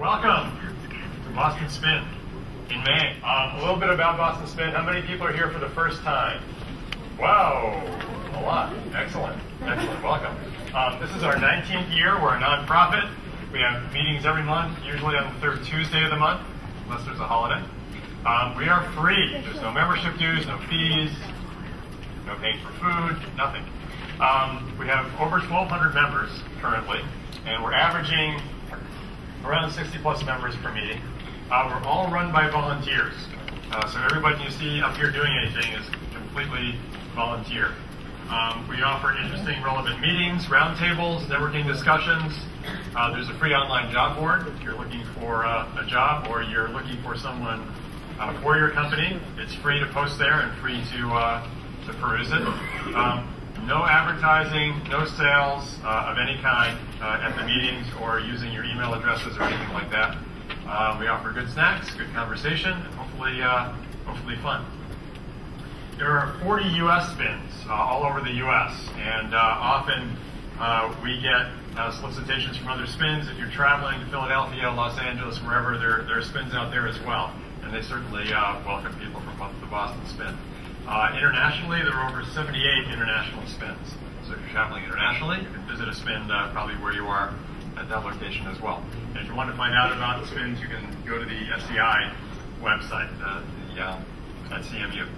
Welcome to Boston Spin in May. Um, a little bit about Boston Spin. How many people are here for the first time? Wow, a lot. Excellent. Excellent. Welcome. Um, this is our 19th year. We're a nonprofit. We have meetings every month, usually on the third Tuesday of the month, unless there's a holiday. Um, we are free. There's no membership dues, no fees, no paying for food, nothing. Um, we have over 1,200 members currently, and we're averaging around 60 plus members per meeting. Uh, we're all run by volunteers. Uh, so everybody you see up here doing anything is completely volunteer. Um, we offer interesting, relevant meetings, roundtables, networking discussions. Uh, there's a free online job board if you're looking for uh, a job or you're looking for someone uh, for your company. It's free to post there and free to uh, to peruse it. Um, no advertising, no sales uh, of any kind uh, at the meetings or using your email addresses or anything like that. Uh, we offer good snacks, good conversation, and hopefully, uh, hopefully fun. There are 40 U.S. spins uh, all over the U.S., and uh, often we get solicitations from other spins. If you're traveling to Philadelphia, Los Angeles, wherever, there, there are spins out there as well, and they certainly welcome people from the Boston spin. Uh, internationally, there are over 78 international spins. So if you're traveling internationally, you can visit a spin uh, probably where you are at that location as well. And if you want to find out about the spins, you can go to the SEI website uh, the, uh, at CMU.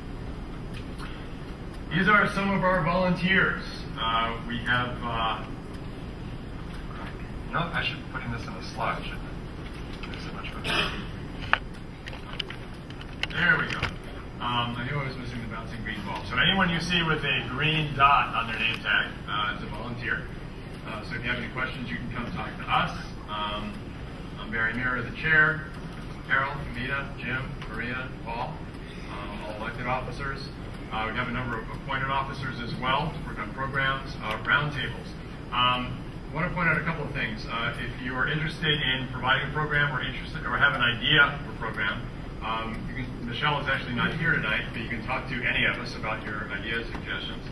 These are some of our volunteers. Uh, we have, uh, no, I should be putting this in a slide, shouldn't I? There we go. Um, I knew I was missing the bouncing green ball. So anyone you see with a green dot on their name tag uh, is a volunteer. Uh, so if you have any questions, you can come talk to us. Um, I'm Barry Mirror, the chair. Carol, Amita, Jim, Maria, Paul, um, all elected officers. Uh, we have a number of appointed officers as well to work on programs, uh, roundtables. Um, I want to point out a couple of things. Uh, if you are interested in providing a program or interested or have an idea for a program, um, can, Michelle is actually not here tonight, but you can talk to any of us about your ideas, suggestions.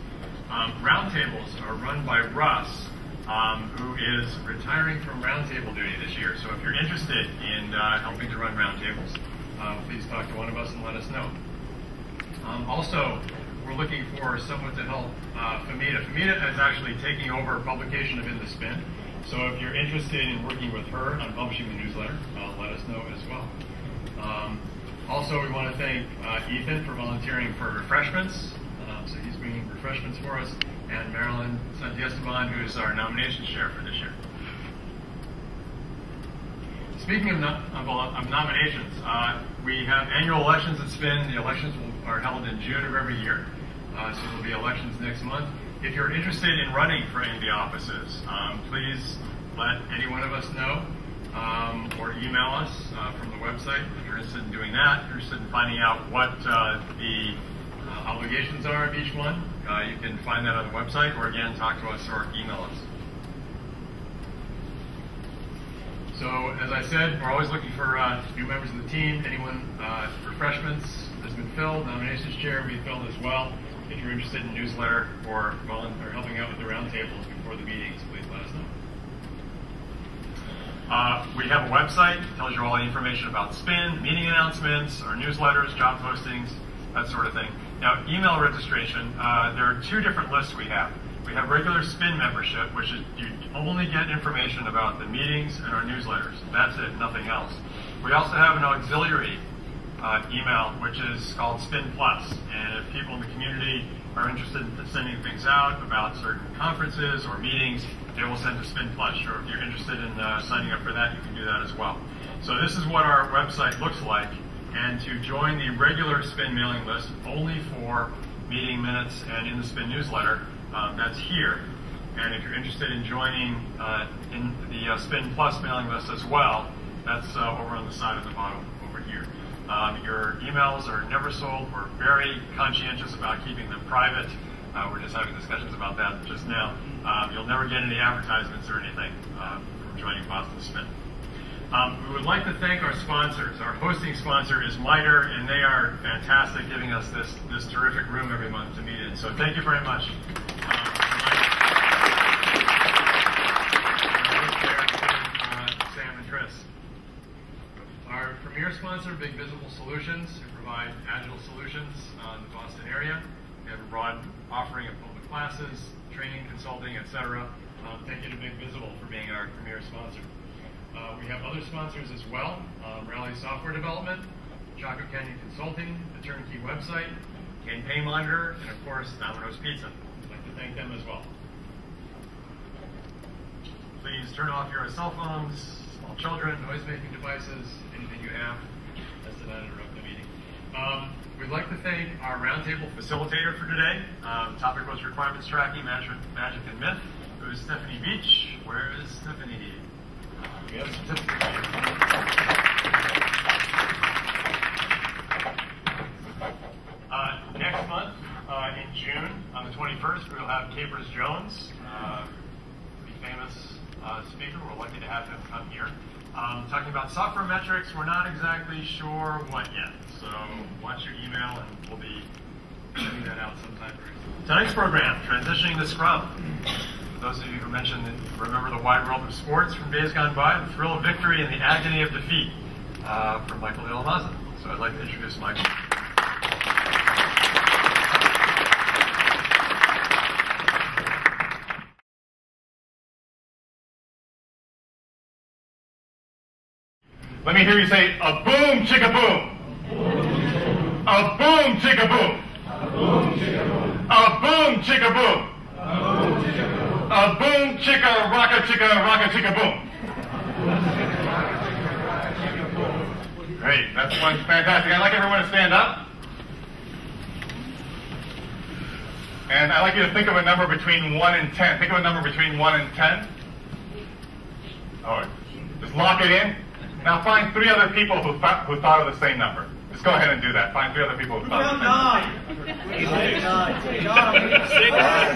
Um, roundtables are run by Russ, um, who is retiring from roundtable duty this year. So if you're interested in uh, helping to run roundtables, uh, please talk to one of us and let us know. Um, also, we're looking for someone to help uh, Famita. Famita is actually taking over publication of In the Spin. So if you're interested in working with her on publishing the newsletter, uh, let us know as well. Also, we want to thank uh, Ethan for volunteering for refreshments. Uh, so he's bringing refreshments for us, and Marilyn Santiesteban, who's our nominations chair for this year. Speaking of, no of, of nominations, uh, we have annual elections at Spin. The elections will, are held in June of every year, uh, so there'll be elections next month. If you're interested in running for any of the offices, um, please let any one of us know um, or email us uh, from the website if you're interested in doing that. If you're interested in finding out what uh, the uh, obligations are of each one, uh, you can find that on the website, or again, talk to us or email us. So, as I said, we're always looking for uh, new members of the team. Anyone, refreshments has been filled, nominations chair will be filled as well. If you're interested in newsletter or, or helping out with the roundtables before the meetings, please let us know. Uh, we have a website that tells you all the information about Spin, meeting announcements, our newsletters, job postings, that sort of thing. Now, email registration, uh, there are two different lists we have. We have regular Spin membership, which is you only get information about the meetings and our newsletters. That's it, nothing else. We also have an auxiliary uh, email, which is called Spin Plus. And if people in the community are interested in sending things out about certain conferences or meetings, they will send to Spin Plus. Or if you're interested in uh, signing up for that, you can do that as well. So this is what our website looks like. And to join the regular Spin mailing list, only for meeting minutes and in the Spin newsletter, um, that's here. And if you're interested in joining uh, in the uh, Spin Plus mailing list as well, that's uh, over on the side of the bottom. Um, your emails are never sold. We're very conscientious about keeping them private. Uh, we're just having discussions about that just now. Um, you'll never get any advertisements or anything uh, from joining Boston Spin. Um, we would like to thank our sponsors. Our hosting sponsor is MITRE, and they are fantastic, giving us this, this terrific room every month to meet in. So thank you very much. Um, uh, Sam and Chris. Sponsor, Big Visible Solutions, who provide agile solutions uh, in the Boston area. We have a broad offering of public classes, training, consulting, etc. Um, thank you to Big Visible for being our premier sponsor. Uh, we have other sponsors as well, um, Rally Software Development, Chaco Canyon Consulting, the Turnkey website, Campaign Monitor, and of course, Domino's Pizza. I'd like to thank them as well. Please turn off your cell phones, small children, noise-making devices, anything you have. That's to not interrupt the meeting. Um, we'd like to thank our roundtable facilitator for today. Um, topic was requirements tracking, magic, magic and myth. It was Stephanie Beach. Where is Stephanie? We have a certificate. Uh, next month, uh, in June, on the 21st, we'll have Capers Jones, uh, uh, speaker. We're lucky to have him come here. Um, talking about software metrics, we're not exactly sure what yet. So watch your email and we'll be sending that out sometime. Tonight's program, Transitioning to Scrum. For those of you who mentioned remember the wide world of sports from days gone by, the thrill of victory and the agony of defeat uh, from Michael de la Maza. So I'd like to introduce Michael. Let me hear you say a boom chicka boom. A boom chicka boom. A boom chicka boom. A boom chicka rocka chicka rocka chicka boom. Great, that's one fantastic. I'd like everyone to stand up. And I'd like you to think of a number between 1 and 10. Think of a number between 1 and 10. All right. Just lock it in. Now find three other people who thought, who thought of the same number. Just go ahead and do that. Find three other people who thought of the same number.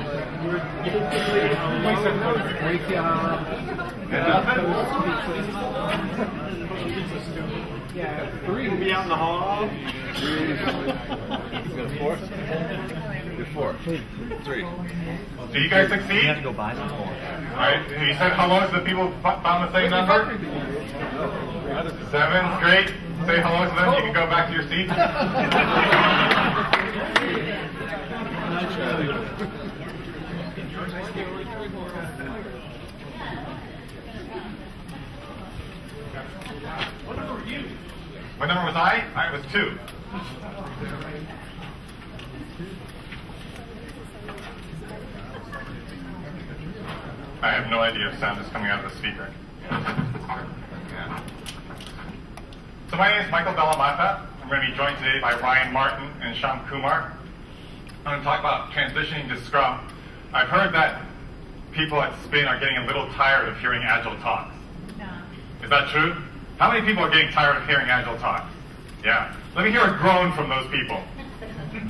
And nothing? Be out in the hall. Four? You're four. Three. Do you guys succeed? You have to go buy some more. All right. You said hello to the people found the same number? Seven. Great. Say hello to them. You can go back to your seat. What number was I? I was two. I have no idea if sound is coming out of the speaker. Yeah. So my name is Michael de la Maza. I'm going to be joined today by Ryan Martin and Sham Kumar. I'm going to talk about transitioning to Scrum. I've heard that people at Spin are getting a little tired of hearing Agile talks. Is that true? How many people are getting tired of hearing Agile talk? Yeah. Let me hear a groan from those people.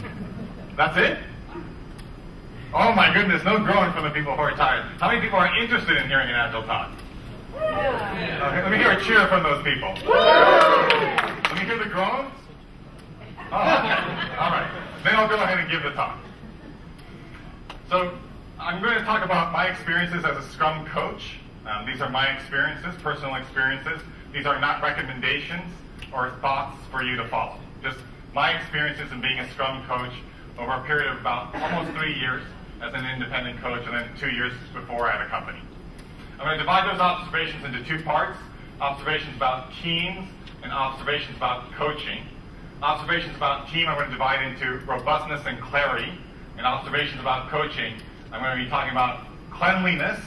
That's it? Oh my goodness, no groan from the people who are tired. How many people are interested in hearing an Agile talk? Okay, let me hear a cheer from those people. Let me hear the groans. Oh, okay. All right. Then I'll go ahead and give the talk. So I'm going to talk about my experiences as a Scrum coach. Um, these are my experiences, personal experiences. These are not recommendations or thoughts for you to follow. Just my experiences in being a Scrum coach over a period of about almost three years as an independent coach and then two years before at a company. I'm going to divide those observations into two parts. Observations about teams and observations about coaching. Observations about team I'm going to divide into robustness and clarity. And observations about coaching, I'm going to be talking about cleanliness,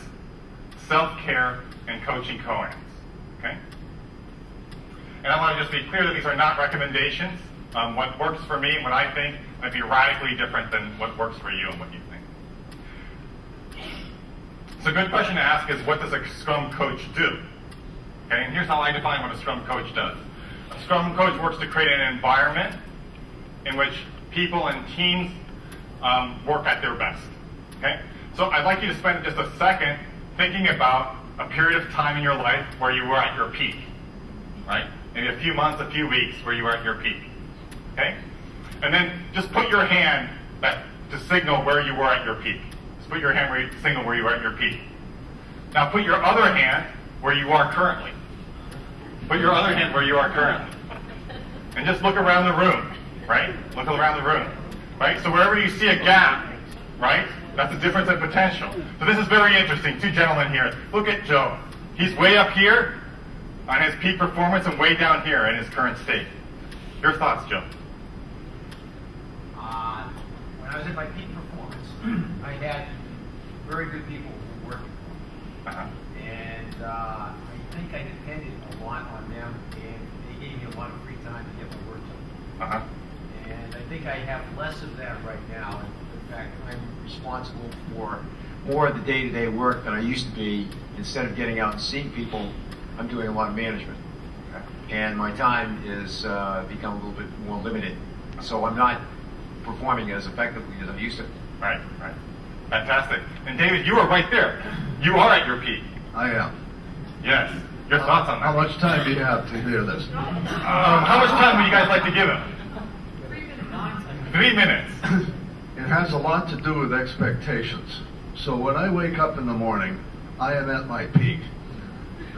self-care, and coaching koans. Okay? And I want to just be clear that these are not recommendations. Um, what works for me and what I think might be radically different than what works for you and what you think. So a good question to ask is what does a Scrum coach do? Okay, and here's how I define what a Scrum coach does. A Scrum coach works to create an environment in which people and teams um, work at their best. Okay? So I'd like you to spend just a second thinking about a period of time in your life where you were at your peak. Right? Maybe a few months, a few weeks where you were at your peak. Okay? And then just put your hand that, to signal where you were at your peak. Just put your hand where you signal where you were at your peak. Now put your other hand where you are currently. Put your other hand where you are currently. And just look around the room, right? Look around the room. Right? So wherever you see a gap, right? That's a difference in potential. So this is very interesting. Two gentlemen here. Look at Joe. He's way up here on his peak performance and way down here in his current state. Your thoughts, Joe? Uh, when I was at my peak performance, I had very good people who worked for Uh-huh. me. And uh, I think I depended a lot on them, and they gave me a lot of free time to get my work done. Uh-huh. And I think I have less of that right now. In fact, I'm responsible for more of the day-to-day work than I used to be. Instead of getting out and seeing people, I'm doing a lot of management. And my time is uh, become a little bit more limited. So I'm not performing as effectively as I used to. Right, right. Fantastic. And David, you are right there. You are at your peak. I am. Yes. Your thoughts on that? How much time do you have to hear this? Um, how much time would you guys like to give him? Three minutes. It has a lot to do with expectations. So when I wake up in the morning, I am at my peak.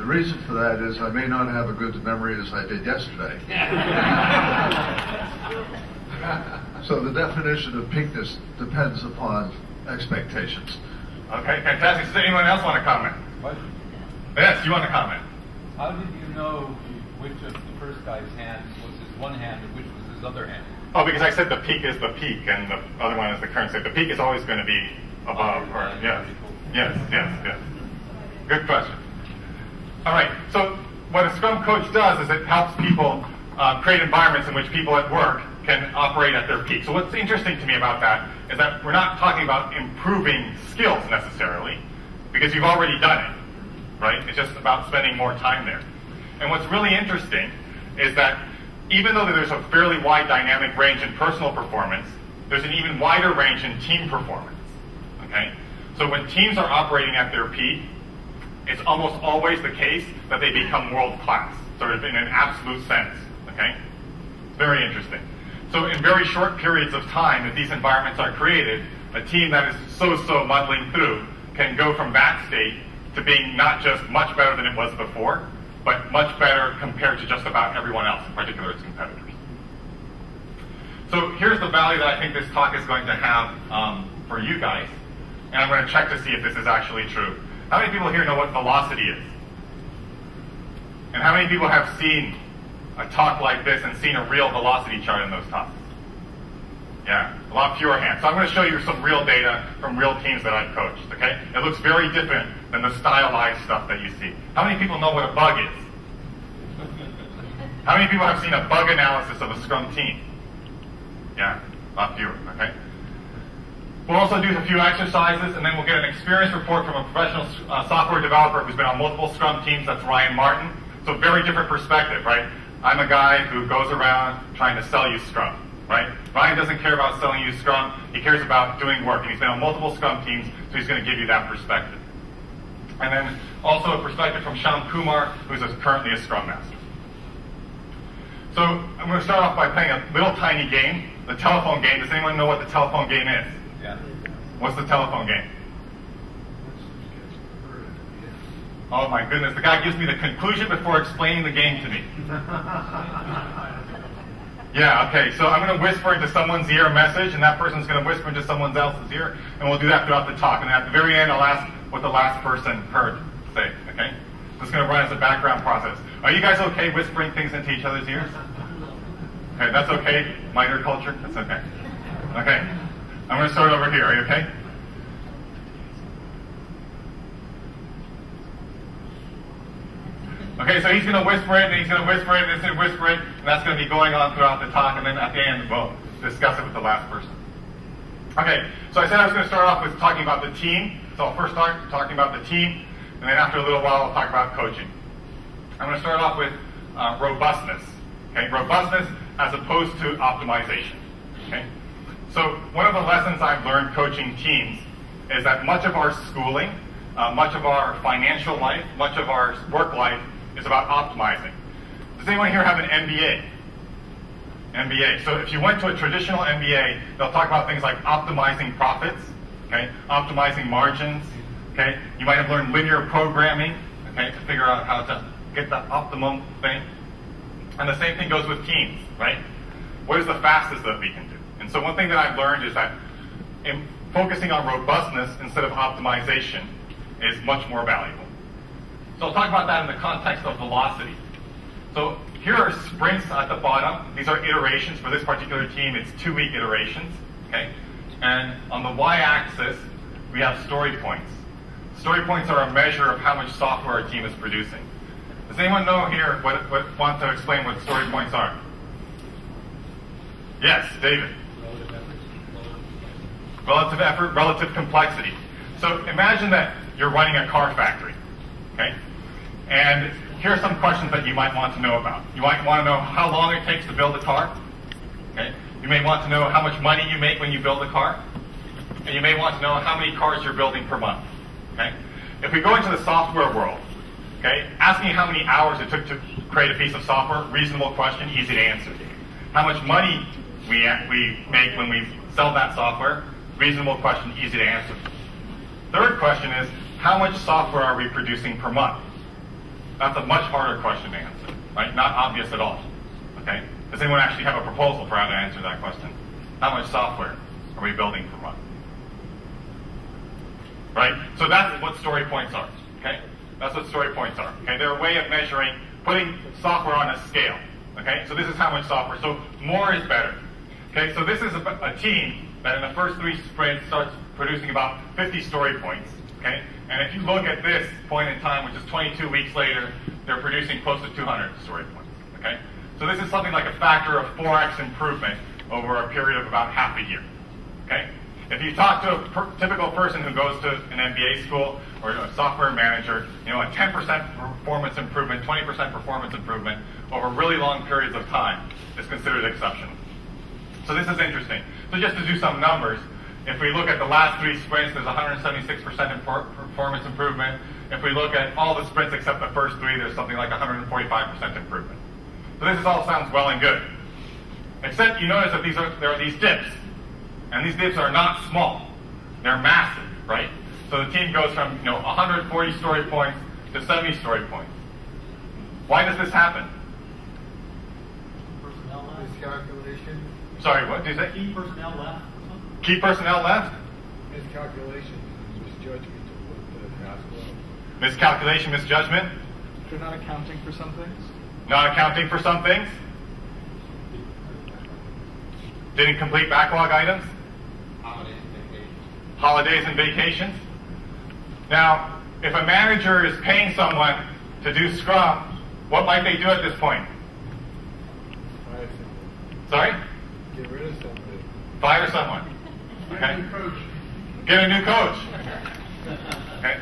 The reason for that is I may not have a good memory as I did yesterday. so the definition of peakness depends upon expectations. Okay, fantastic. Does anyone else want to comment? What? Yes, you want to comment? How did you know which of the first guy's hands was his one hand and which was his other hand? Oh, because I said the peak is the peak and the other one is the current state. The peak is always going to be above or, yes. Yes, yes, yes. Good question. All right, so what a Scrum coach does is it helps people uh, create environments in which people at work can operate at their peak. So what's interesting to me about that is that we're not talking about improving skills necessarily, because you've already done it, right? It's just about spending more time there. And what's really interesting is that even though there's a fairly wide dynamic range in personal performance, there's an even wider range in team performance. Okay? So when teams are operating at their peak, it's almost always the case that they become world class, sort of in an absolute sense. Okay? It's very interesting. So in very short periods of time, that these environments are created, a team that is so-so muddling through can go from that state to being not just much better than it was before, but much better compared to just about everyone else, in particular its competitors. So here's the value that I think this talk is going to have um, for you guys, and I'm going to check to see if this is actually true. How many people here know what velocity is? And how many people have seen a talk like this and seen a real velocity chart in those talks? Yeah, a lot fewer hands. So I'm going to show you some real data from real teams that I've coached, okay? It looks very different than the stylized stuff that you see. How many people know what a bug is? How many people have seen a bug analysis of a Scrum team? Yeah, a lot fewer, okay? We'll also do a few exercises, and then we'll get an experience report from a professional uh, software developer who's been on multiple Scrum teams. That's Ryan Martin. So very different perspective, right? I'm a guy who goes around trying to sell you Scrum, right? Ryan doesn't care about selling you Scrum. He cares about doing work, and he's been on multiple Scrum teams, so he's going to give you that perspective. And then also a perspective from Sham Kumar, who's a, currently a Scrum Master. So I'm going to start off by playing a little tiny game, the telephone game. Does anyone know what the telephone game is? Yeah. What's the telephone game? Oh my goodness, the guy gives me the conclusion before explaining the game to me. Yeah, okay, so I'm going to whisper into someone's ear a message, and that person's going to whisper into someone else's ear, and we'll do that throughout the talk. And at the very end, I'll ask what the last person heard say, okay? It's going to run as a background process. Are you guys okay whispering things into each other's ears? Okay, that's okay? Minor culture? That's okay. Okay, I'm going to start over here. Are you okay? Okay, so he's going to whisper it, and he's going to whisper it, and he's going to whisper it, and that's going to be going on throughout the talk, and then at the end, we'll discuss it with the last person. Okay, so I said I was going to start off with talking about the team. So I'll first start talking about the team, and then after a little while, I'll talk about coaching. I'm going to start off with uh, robustness. Okay, robustness as opposed to optimization. Okay, so one of the lessons I've learned coaching teams is that much of our schooling, uh, much of our financial life, much of our work life is about optimizing. Does anyone here have an MBA? MBA. So if you went to a traditional MBA, they'll talk about things like optimizing profits, okay, optimizing margins, okay. You might have learned linear programming, okay, to figure out how to get the optimum thing. And the same thing goes with teams, right? What is the fastest that we can? And so one thing that I've learned is that in focusing on robustness instead of optimization is much more valuable. So I'll talk about that in the context of velocity. So here are sprints at the bottom. These are iterations. For this particular team, it's two-week iterations. Okay? And on the y-axis, we have story points. Story points are a measure of how much software a team is producing. Does anyone know here what, what want to explain what story points are? Yes, David. Relative effort, relative complexity. So imagine that you're running a car factory, okay? And here are some questions that you might want to know about. You might want to know how long it takes to build a car. Okay? You may want to know how much money you make when you build a car. And you may want to know how many cars you're building per month. Okay? If we go into the software world, okay, asking how many hours it took to create a piece of software, reasonable question, easy to answer. How much money we, we make when we sell that software, reasonable question, easy to answer. Third question is, how much software are we producing per month? That's a much harder question to answer, right? Not obvious at all. Okay? Does anyone actually have a proposal for how to answer that question? How much software are we building per month? Right? So that's what story points are. Okay? That's what story points are. Okay? They're a way of measuring, putting software on a scale. Okay? So this is how much software. So more is better. Okay? So this is a, a team that in the first three sprints starts producing about 50 story points. Okay? And if you look at this point in time, which is 22 weeks later, they're producing close to 200 story points. Okay? So this is something like a factor of 4x improvement over a period of about half a year. Okay? If you talk to a per- typical person who goes to an MBA school or a software manager, you know, a 10% performance improvement, 20% performance improvement over really long periods of time is considered exceptional. So this is interesting. So just to do some numbers, if we look at the last three sprints, there's 176% performance improvement. If we look at all the sprints except the first three, there's something like 145% improvement. So this all sounds well and good. Except you notice that these are there are these dips. And these dips are not small. They're massive, right? So the team goes from, you know, 140 story points to 70 story points. Why does this happen? Miscalculation. Sorry, what? Did you say? Key personnel left. Key personnel left? Miscalculation. Misjudgment of what the task was. Miscalculation, misjudgment? They're not accounting for some things. Not accounting for some things? Didn't complete backlog items? Holidays and vacations. Holidays and vacations? Now, if a manager is paying someone to do Scrum, what might they do at this point? Sorry? Get rid of somebody. Fire someone. Okay? Get a new coach. Okay?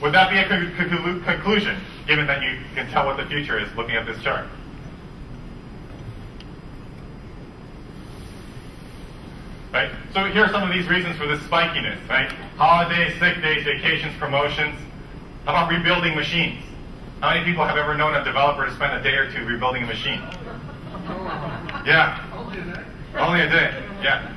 Would that be a con- con- conclusion, given that you can tell what the future is looking at this chart? Right? So here are some of these reasons for this spikiness, right? Holidays, sick days, vacations, promotions. How about rebuilding machines? How many people have ever known a developer to spend a day or two rebuilding a machine? Yeah. Only a day. Yeah.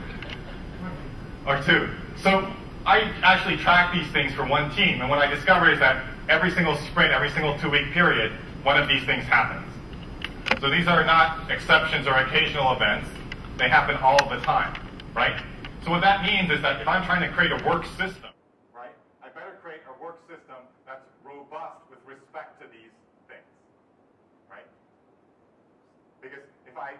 Or two. So I actually track these things for one team, and what I discover is that every single sprint, every single two-week period, one of these things happens. So these are not exceptions or occasional events. They happen all the time, right? So what that means is that if I'm trying to create a work system, right, I better create a work system that's robust with respect to these things, right? Because if I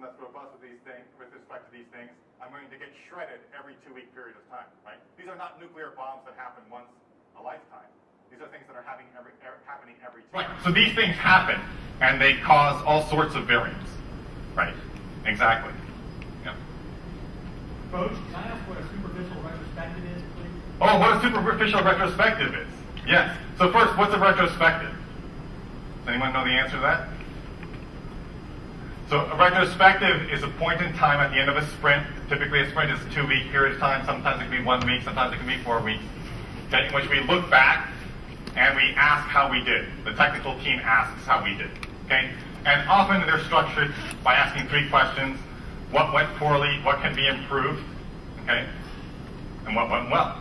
don't create a system that's robust with these things, with respect to these things, I'm going to get shredded every two-week period of time, right? These are not nuclear bombs that happen once a lifetime. These are things that are happening every, er, happening every time. Right. So these things happen, and they cause all sorts of variants. Right. Exactly. Yeah. Coach, can I ask what a superficial retrospective is, please? Oh, what a superficial retrospective is. Yes. So first, what's a retrospective? Does anyone know the answer to that? So a retrospective is a point in time at the end of a sprint. Typically a sprint is two-week period of time. Sometimes it can be one week. Sometimes it can be four weeks. In which we look back and we ask how we did. The technical team asks how we did. Okay? And often they're structured by asking three questions. What went poorly? What can be improved? Okay? And what went well?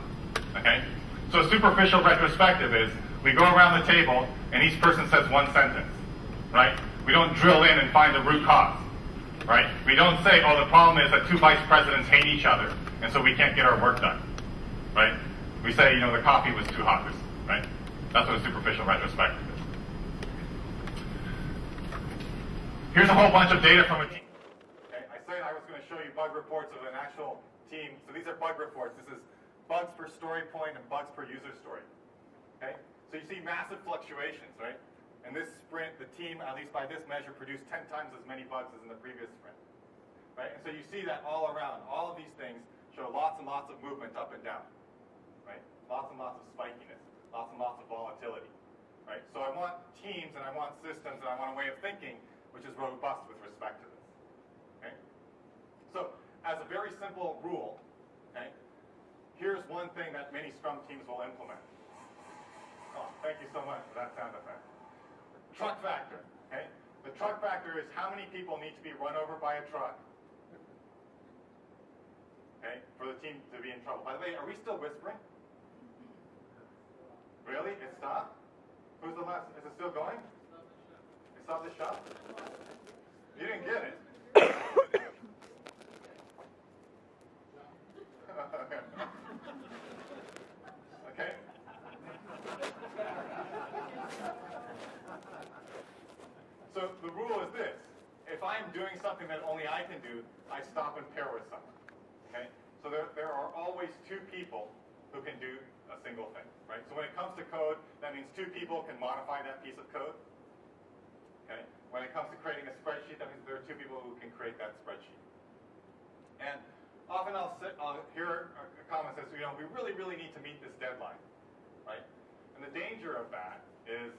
Okay? So a superficial retrospective is we go around the table and each person says one sentence. Right? We don't drill in and find the root cause. Right? We don't say, oh, the problem is that two vice presidents hate each other, and so we can't get our work done. Right? We say, you know, the coffee was too hot. Right? That's what a superficial retrospective is. Here's a whole bunch of data from a team. Okay, I said I was going to show you bug reports of an actual team. So these are bug reports. This is bugs per story point and bugs per user story. Okay? So you see massive fluctuations, right? And this sprint, the team, at least by this measure, produced 10 times as many bugs as in the previous sprint. Right? And so you see that all around. All of these things show lots and lots of movement up and down. Right? Lots and lots of spikiness. Lots and lots of volatility. Right? So I want teams and I want systems and I want a way of thinking which is robust with respect to this. Okay? So as a very simple rule, okay, here's one thing that many Scrum teams will implement. Oh, thank you so much for that sound effect truck factor. Okay? The truck factor is how many people need to be run over by a truck okay, for the team to be in trouble. By the way, are we still whispering? Really? It stopped? Who's the last? Is it still going? It stopped the shot? You didn't get it. okay. So the rule is this. If I'm doing something that only I can do, I stop and pair with someone. Okay? So there, there are always two people who can do a single thing, right? So when it comes to code, that means two people can modify that piece of code. Okay? When it comes to creating a spreadsheet, that means there are two people who can create that spreadsheet. And often I'll, sit, I'll hear a comment says, you know, we really, really need to meet this deadline, right? And the danger of that is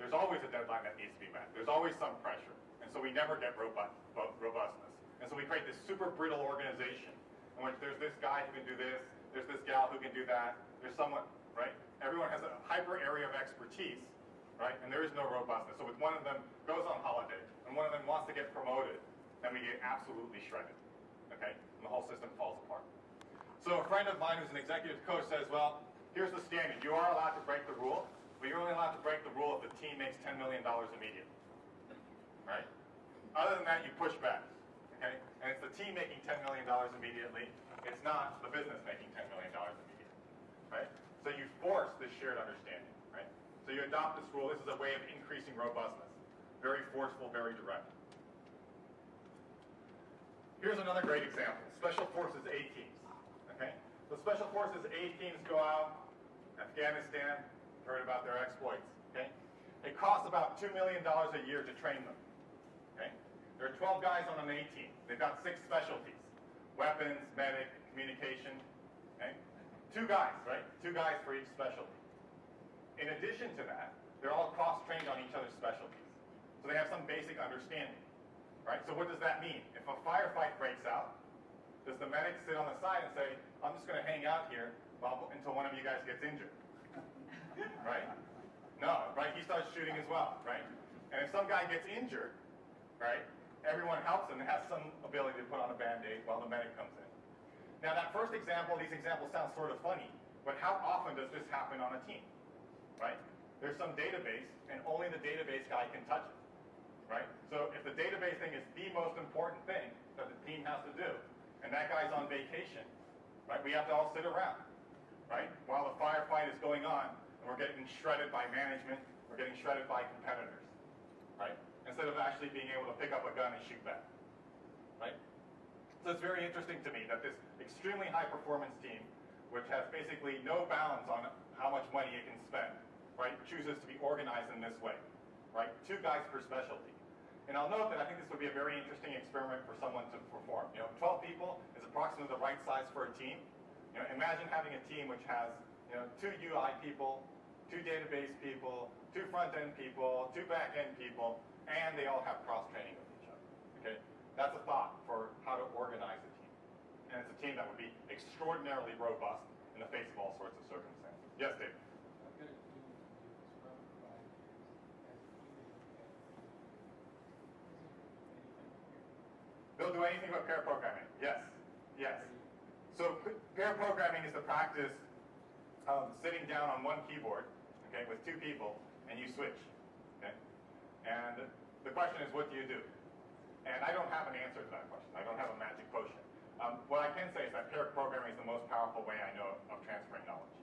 there's always a deadline that needs to be met. There's always some pressure. So we never get robust, robustness. And so we create this super brittle organization in which there's this guy who can do this, there's this gal who can do that, there's someone, right? Everyone has a hyper area of expertise, right? And there is no robustness. So if one of them goes on holiday and one of them wants to get promoted, then we get absolutely shredded, okay? And the whole system falls apart. So a friend of mine who's an executive coach says, well, here's the standard. You are allowed to break the rule, but you're only allowed to break the rule if the team makes $10 million immediately. Right? Other than that, you push back. Okay? And it's the team making $10 million immediately. It's not the business making $10 million immediately. Right? So you force this shared understanding. Right? So you adopt this rule. This is a way of increasing robustness. Very forceful, very direct. Here's another great example. Special Forces A teams. Okay? The Special Forces A teams go out, Afghanistan, heard about their exploits. Okay? It costs about $2 million a year to train them. There are 12 guys on an A team. They've got six specialties. Weapons, medic, communication. Okay? Two guys, right? Two guys for each specialty. In addition to that, they're all cross-trained on each other's specialties. So they have some basic understanding. Right? So what does that mean? If a firefight breaks out, does the medic sit on the side and say, I'm just going to hang out here until one of you guys gets injured? right? No, right? He starts shooting as well, right? And if some guy gets injured, right, everyone helps and has some ability to put on a band-aid while the medic comes in. Now that first example, these examples sound sort of funny, but how often does this happen on a team, right? There's some database, and only the database guy can touch it, right? So if the database thing is the most important thing that the team has to do, and that guy's on vacation, right, we have to all sit around, right, while the firefight is going on, and we're getting shredded by management, we're getting shredded by competitors, right? Instead of actually being able to pick up a gun and shoot back, right? So it's very interesting to me that this extremely high performance team which has basically no bounds on how much money it can spend, right, chooses to be organized in this way, right? Two guys per specialty. And I'll note that I think this would be a very interesting experiment for someone to perform. You know, 12 people is approximately the right size for a team. You know, imagine having a team which has, you know, two UI people, two database people, two front-end people, two back-end people, and they all have cross-training with each other. Okay? That's a thought for how to organize a team. And it's a team that would be extraordinarily robust in the face of all sorts of circumstances. Yes, David? They'll do anything but pair programming. Yes, yes. So pair programming is the practice of sitting down on one keyboard, okay, with two people, and you switch, okay? And the question is, what do you do? And I don't have an answer to that question. I don't have a magic potion. Um, what I can say is that pair programming is the most powerful way I know of transferring knowledge.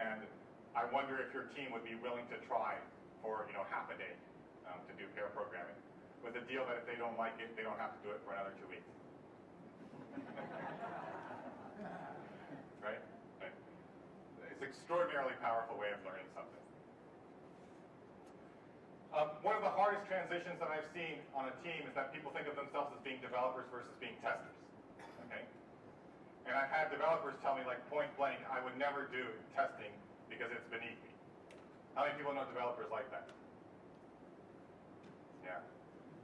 And I wonder if your team would be willing to try for, you know, half a day um, to do pair programming with the deal that if they don't like it, they don't have to do it for another two weeks. right? right? It's an extraordinarily powerful way of learning something. Um, one of the hardest transitions that I've seen on a team is that people think of themselves as being developers versus being testers. Okay? And I've had developers tell me, like point blank, I would never do testing because it's beneath me. How many people know developers like that? Yeah.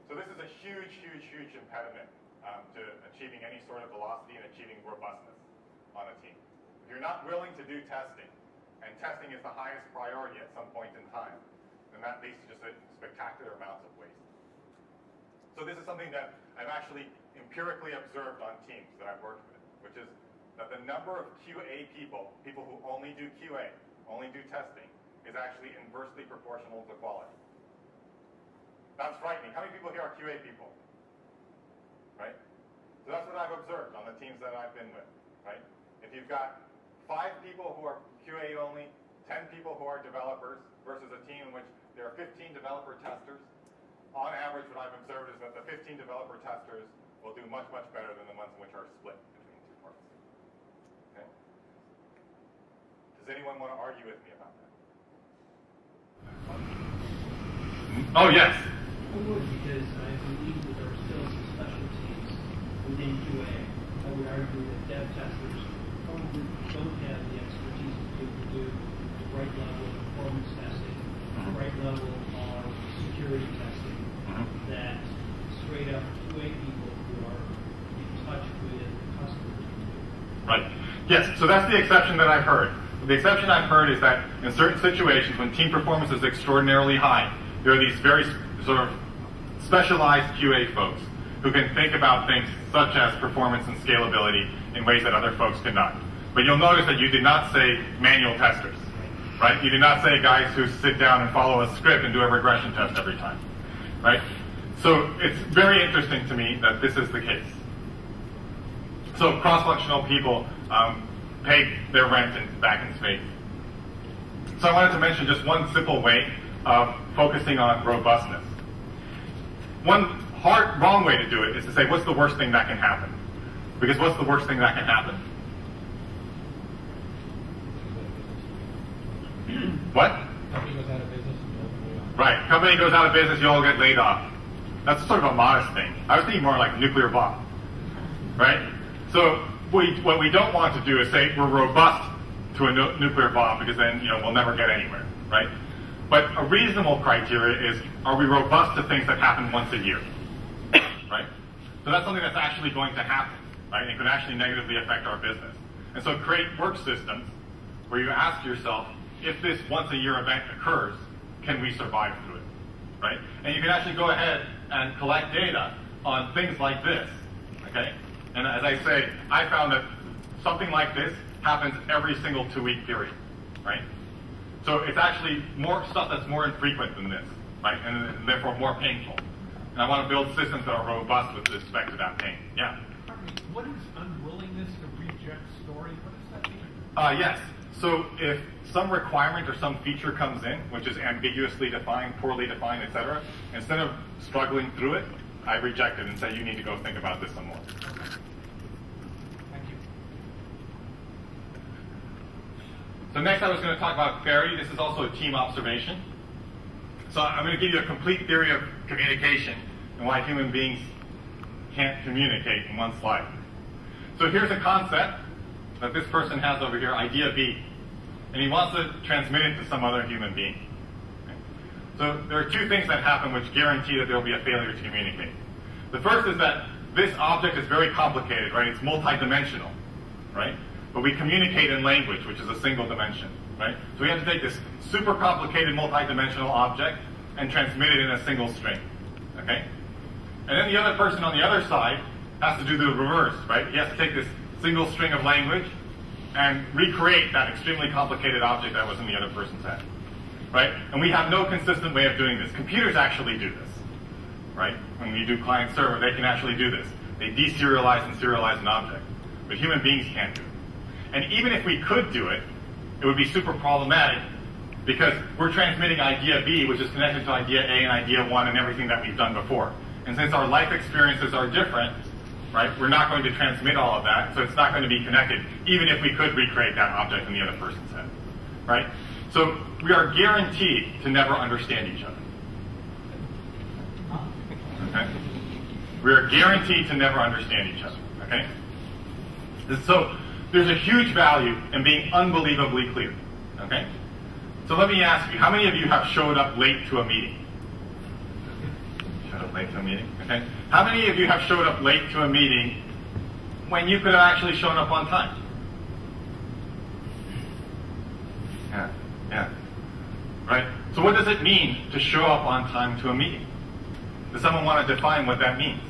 So this is a huge, huge, huge impediment um, to achieving any sort of velocity and achieving robustness on a team. If you're not willing to do testing, and testing is the highest priority at some point in time, then that leads to just a spectacular amounts of waste. So this is something that I've actually empirically observed on teams that I've worked with, which is that the number of QA people, people who only do QA, only do testing, is actually inversely proportional to quality. That's frightening. How many people here are QA people? Right? So that's what I've observed on the teams that I've been with, right? If you've got five people who are QA only, 10 people who are developers, versus a team in which there are 15 developer testers, on average what I've observed is that the 15 developer testers will do much, much better than the ones in which are split between two parts. Okay? Does anyone want to argue with me about that? Oh, yes. I would because I believe that there are still some special teams within QA. I would argue that dev testers probably don't have the expertise to be able to do the right level of performance testing, the right level of security testing mm-hmm. that straight up QA people who are in touch with customers. Right. Yes, so that's the exception that I've heard. The exception I've heard is that in certain situations, when team performance is extraordinarily high, there are these very sort of specialized QA folks who can think about things such as performance and scalability in ways that other folks cannot. But you'll notice that you did not say manual testers, right? You do not say guys who sit down and follow a script and do a regression test every time, right? So it's very interesting to me that this is the case. So cross-functional people um, pay their rent in, back in spades. So I wanted to mention just one simple way of focusing on robustness. One hard, wrong way to do it is to say, what's the worst thing that can happen? Because what's the worst thing that can happen? What? Company goes out of business you open it up. Right. Company goes out of business, you all get laid off. That's sort of a modest thing. I was thinking more like nuclear bomb. Right? So we, what we don't want to do is say we're robust to a nu- nuclear bomb because then you know we'll never get anywhere. Right? But a reasonable criteria is are we robust to things that happen once a year? right? So that's something that's actually going to happen. Right? It could actually negatively affect our business. And so create work systems where you ask yourself, if this once a year event occurs, can we survive through it? Right? And you can actually go ahead and collect data on things like this. Okay? And as I say, I found that something like this happens every single two week period. Right? So it's actually more stuff that's more infrequent than this, right? And therefore more painful. And I want to build systems that are robust with respect to that pain. Yeah. What is unwillingness to reject story? What does that mean? Uh, yes. So if some requirement or some feature comes in, which is ambiguously defined, poorly defined, etc., instead of struggling through it, I reject it and say you need to go think about this some more. Thank you. So next I was going to talk about clarity. This is also a team observation. So I'm going to give you a complete theory of communication and why human beings can't communicate in one slide. So here's a concept that this person has over here, idea B, and he wants to transmit it to some other human being. Okay? So there are two things that happen which guarantee that there will be a failure to communicate. The first is that this object is very complicated, right? It's multidimensional, right? But we communicate in language, which is a single dimension, right? So we have to take this super complicated multidimensional object and transmit it in a single string, okay? And then the other person on the other side has to do the reverse, right? He has to take this single string of language and recreate that extremely complicated object that was in the other person's head, right? And we have no consistent way of doing this. Computers actually do this, right? When we do client server, they can actually do this. They deserialize and serialize an object, but human beings can't do it. And even if we could do it, it would be super problematic because we're transmitting idea B, which is connected to idea A and idea 1 and everything that we've done before. And since our life experiences are different, right, we're not going to transmit all of that, so it's not going to be connected, even if we could recreate that object in the other person's head, right? So we are guaranteed to never understand each other. Okay? We are guaranteed to never understand each other. Okay? So there's a huge value in being unbelievably clear. Okay? So let me ask you, how many of you have showed up late to a meeting? Showed up late to a meeting? Okay. How many of you have showed up late to a meeting when you could have actually shown up on time? Yeah, yeah. Right? So what does it mean to show up on time to a meeting? Does someone want to define what that means?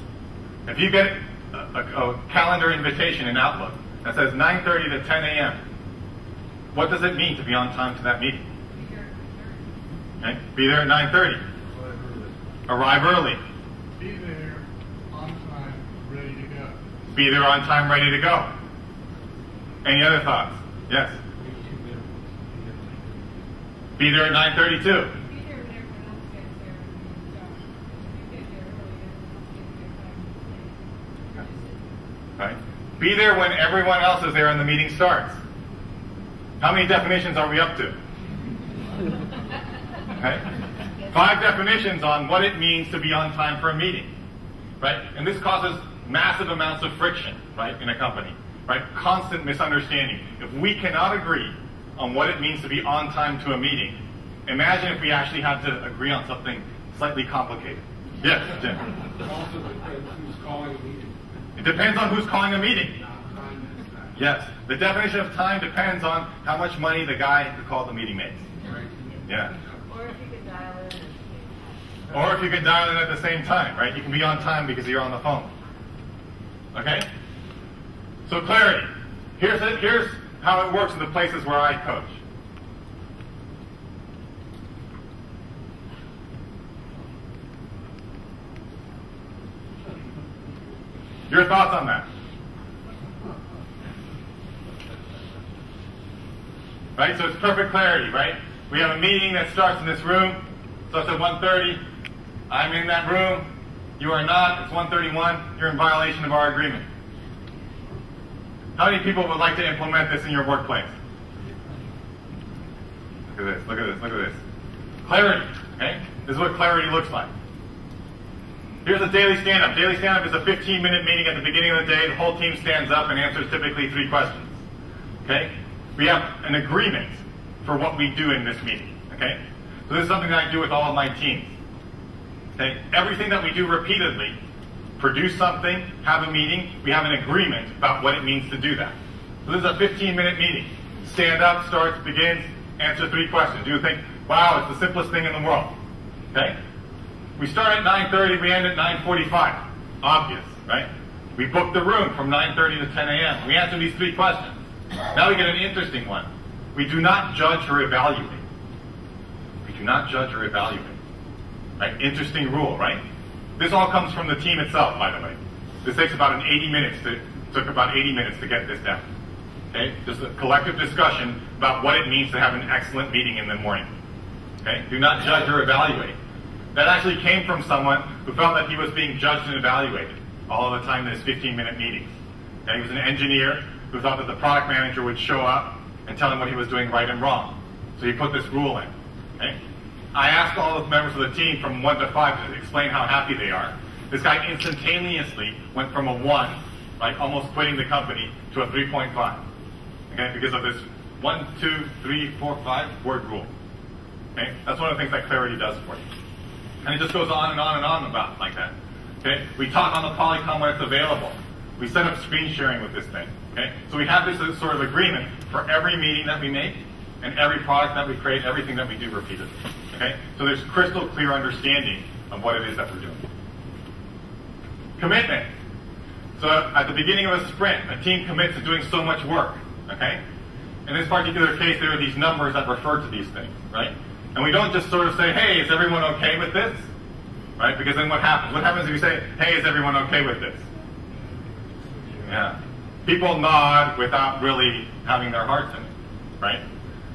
If you get a, a, a calendar invitation in Outlook that says 9.30 to 10 a.m., what does it mean to be on time to that meeting? Okay? Be there at 9.30. Arrive early. Be there on time, ready to go. Be there on time, ready to go. Any other thoughts? Yes. Be there at 9.32. Right? Be there when everyone else is there and the meeting starts. How many definitions are we up to? Okay? Five definitions on what it means to be on time for a meeting. Right? And this causes massive amounts of friction, right, in a company. Right? Constant misunderstanding. If we cannot agree on what it means to be on time to a meeting, imagine if we actually had to agree on something slightly complicated. Yes, Jim. Also depends who's calling the meeting. It depends on who's calling a meeting. Yes. The definition of time depends on how much money the guy who called the meeting makes. Yeah. Or if you could dial in. Or if you can dial in at the same time, right? You can be on time because you're on the phone. Okay? So clarity. Here's it, here's how it works in the places where I coach. Your thoughts on that? Right? So it's perfect clarity, right? We have a meeting that starts in this room. Starts at 1.30. I'm in that room. You are not. It's 1.31. You're in violation of our agreement. How many people would like to implement this in your workplace? Look at this. Look at this. Look at this. Clarity. Okay? This is what clarity looks like. Here's a daily stand-up. Daily stand-up is a 15-minute meeting at the beginning of the day. The whole team stands up and answers typically three questions. Okay? We have an agreement for what we do in this meeting. Okay? So this is something that I do with all of my teams. Okay? Everything that we do repeatedly, produce something, have a meeting, we have an agreement about what it means to do that. So this is a 15-minute meeting. Stand up, starts, begins, answer three questions. Do you think, wow, it's the simplest thing in the world. Okay? We start at 9.30, we end at 9.45. Obvious, right? We book the room from 9.30 to 10 a.m. We answer these three questions. Now we get an interesting one. We do not judge or evaluate. We do not judge or evaluate. Right? Interesting rule, right? This all comes from the team itself, by the way. This takes about an 80 minutes to, took about 80 minutes to get this down. Okay? Just a collective discussion about what it means to have an excellent meeting in the morning. Okay? Do not judge or evaluate. That actually came from someone who felt that he was being judged and evaluated all the time in his 15 minute meetings. Okay? He was an engineer who thought that the product manager would show up and tell him what he was doing right and wrong. So he put this rule in. Okay? I asked all the members of the team from one to five to explain how happy they are. This guy instantaneously went from a one, like almost quitting the company, to a 3.5. Okay, because of this one, two, three, four, five word rule. Okay, that's one of the things that clarity does for you. And it just goes on and on and on about like that. Okay, we talk on the Polycom when it's available. We set up screen sharing with this thing. Okay, so we have this sort of agreement for every meeting that we make and every product that we create, everything that we do repeatedly. Okay, so there's crystal clear understanding of what it is that we're doing. Commitment. So at the beginning of a sprint, a team commits to doing so much work. Okay, in this particular case, there are these numbers that refer to these things, right? And we don't just sort of say, hey, is everyone okay with this? Right? Because then what happens? What happens if you say, hey, is everyone okay with this? Yeah. People nod without really having their hearts in it, right?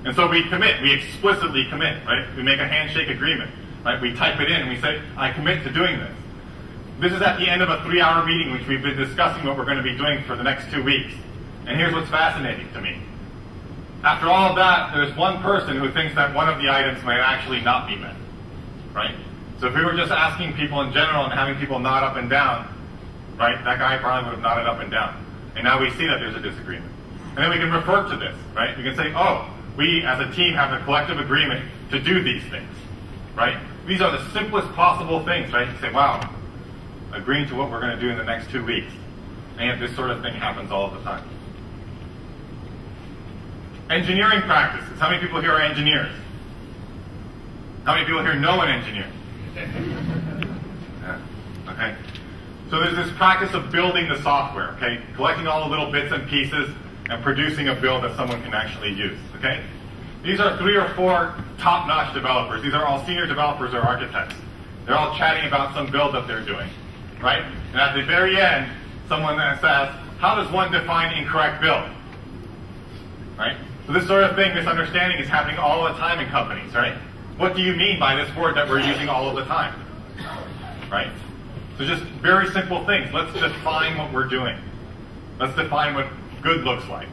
And so we commit, we explicitly commit, right? We make a handshake agreement, right? We type it in and we say, I commit to doing this. This is at the end of a three hour meeting, which we've been discussing what we're going to be doing for the next two weeks. And here's what's fascinating to me. After all of that, there's one person who thinks that one of the items may actually not be met, right? So if we were just asking people in general and having people nod up and down, right, that guy probably would have nodded up and down. And now we see that there's a disagreement. And then we can refer to this, right? We can say, oh, we as a team have a collective agreement to do these things, right? These are the simplest possible things, right? You say, wow, agreeing to what we're going to do in the next two weeks. And this sort of thing happens all the time. Engineering practices. How many people here are engineers? How many people here know an engineer? Yeah. Okay. So there's this practice of building the software, okay? Collecting all the little bits and pieces and producing a build that someone can actually use, okay? These are three or four top-notch developers. These are all senior developers or architects. They're all chatting about some build that they're doing, right? And at the very end, someone says, how does one define incorrect build? Right? So this sort of thing, this understanding is happening all the time in companies, right? What do you mean by this word that we're using all of the time? Right? So just very simple things. Let's define what we're doing. Let's define what good looks like.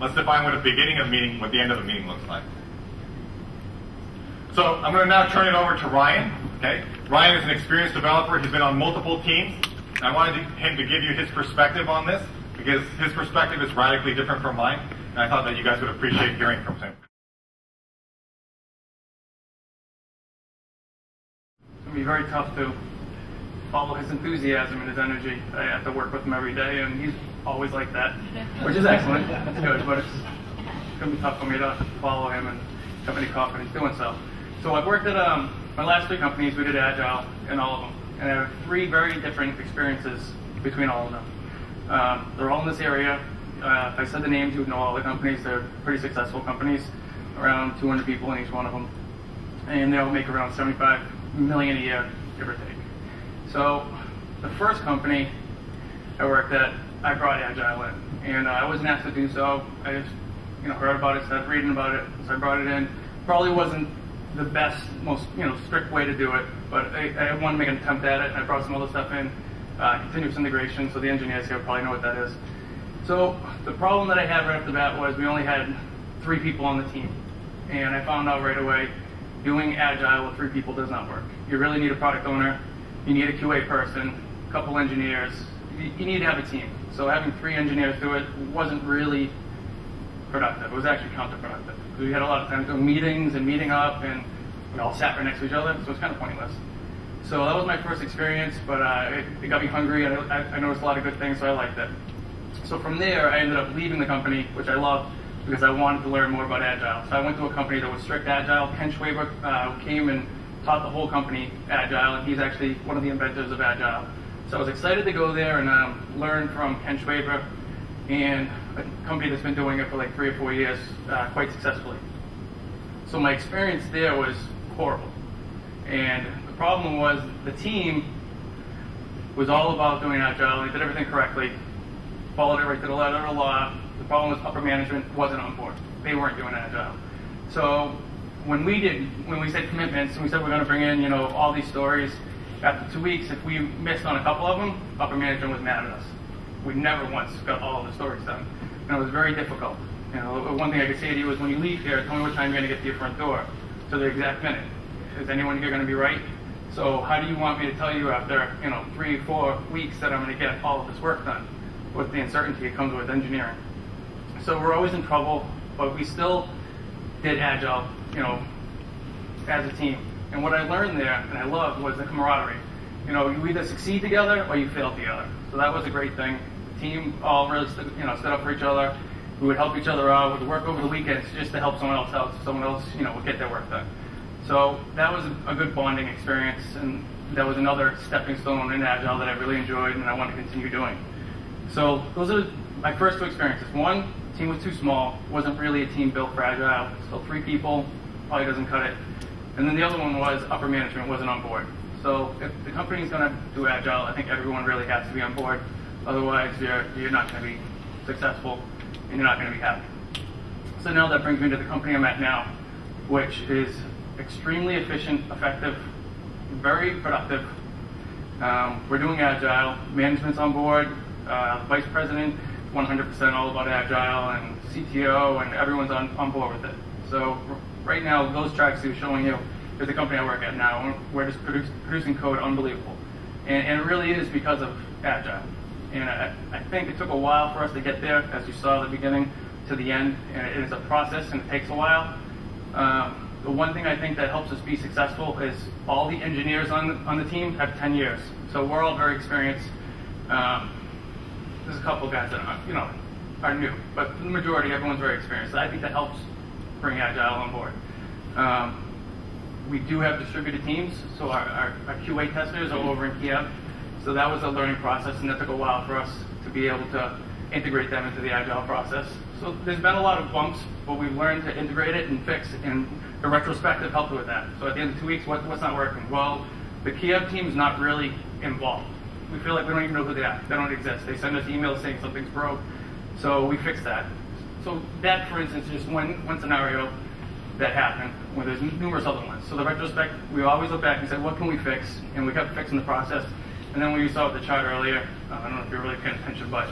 Let's define what a beginning of a meeting, what the end of a meeting looks like. So I'm going to now turn it over to Ryan. Okay, Ryan is an experienced developer. He's been on multiple teams. I wanted him to give you his perspective on this because his perspective is radically different from mine. And I thought that you guys would appreciate hearing from him. It's going to be very tough to follow his enthusiasm and his energy. I have to work with him every day, and he's always like that, which is excellent. It's good, but it's going to be tough for me to follow him and have any confidence doing so. So I've worked at um, my last three companies. We did Agile in all of them, and I have three very different experiences between all of them. Um, they're all in this area. Uh, if I said the names, you would know all the companies. They're pretty successful companies, around 200 people in each one of them, and they all make around 75 million a year, give or take. So the first company I worked at, I brought Agile in, and uh, I wasn't asked to do so. I just, you know, heard about it, started reading about it, so I brought it in. Probably wasn't the best, most, you know, strict way to do it, but I, I wanted to make an attempt at it, and I brought some other stuff in, uh, continuous integration, so the engineers here probably know what that is. So the problem that I had right off the bat was we only had three people on the team, and I found out right away doing agile with three people does not work. You really need a product owner, you need a QA person, a couple engineers. You, you need to have a team. So having three engineers do it wasn't really productive. It was actually counterproductive. We had a lot of times doing meetings and meeting up, and we all sat right next to each other, so it was kind of pointless. So that was my first experience, but uh, it, it, got me hungry, and I, I noticed a lot of good things, so I liked it. So from there, I ended up leaving the company, which I loved, because I wanted to learn more about Agile. So I went to a company that was strict Agile. Ken Schwaber uh, came and taught the whole company Agile, and he's actually one of the inventors of Agile. So I was excited to go there and um, learn from Ken Schwaber and a company that's been doing it for like three or four years uh, quite successfully. So my experience there was horrible. And the problem was the team was all about doing Agile. They did everything correctly, followed it right to the letter of the law. The problem was upper management wasn't on board. They weren't doing Agile. So when we did, when we said commitments, and we said we're going to bring in, you know, all these stories, after two weeks, if we missed on a couple of them, upper management was mad at us. We never once got all the stories done, and it was very difficult. You know, one thing I could say to you is when you leave here, tell me what time you're going to get to your front door to the exact minute. Is anyone here going to be right? So how do you want me to tell you after, you know, three, four weeks that I'm going to get all of this work done with the uncertainty that comes with engineering? So we're always in trouble, but we still did agile, you know, as a team. And what I learned there, and I loved, was the camaraderie. You know, you either succeed together or you fail together. So that was a great thing. The team all really, stood, you know, stood up for each other. We would help each other out. We would work over the weekends just to help someone else out, so someone else, you know, would get their work done. So that was a good bonding experience, and that was another stepping stone in Agile that I really enjoyed and I want to continue doing. So those are my first two experiences. One, team was too small, wasn't really a team built for Agile. So three people probably doesn't cut it. And then the other one was upper management wasn't on board. So if the company's going to do Agile, I think everyone really has to be on board. Otherwise, you're, you're not going to be successful and you're not going to be happy. So now that brings me to the company I'm at now, which is extremely efficient, effective, very productive. Um, we're doing Agile. Management's on board. Uh, Vice President, 100% all about Agile, and CTO, and everyone's on, on board with it. So right now, those tracks are showing you is the company I work at now. We're just produce, producing code unbelievable. And, and, it really is because of Agile. And I, I, think it took a while for us to get there, as you saw at the beginning to the end. And it is a process and it takes a while. Um, the one thing I think that helps us be successful is all the engineers on the, on the team have 10 years. So we're all very experienced. Um, there's a couple guys that are, you know, are new, but the majority, everyone's very experienced. So I think that helps bring Agile on board. Um, we do have distributed teams, so our, our, our, QA testers are over in Kiev. So that was a learning process, and that took a while for us to be able to integrate them into the Agile process. So there's been a lot of bumps, but we've learned to integrate it and fix, and the retrospective helped with that. So at the end of two weeks, what, what's not working? Well, the Kiev team's not really involved. We feel like we don't even know who they are. They don't exist. They send us emails saying something's broke. So we fixed that. So that, for instance, is one, one scenario that happened, where there's numerous other ones. So the retrospect, we always look back and say, what can we fix? And we kept fixing the process. And then when you saw the chart earlier, uh, I don't know if you're really paying attention, but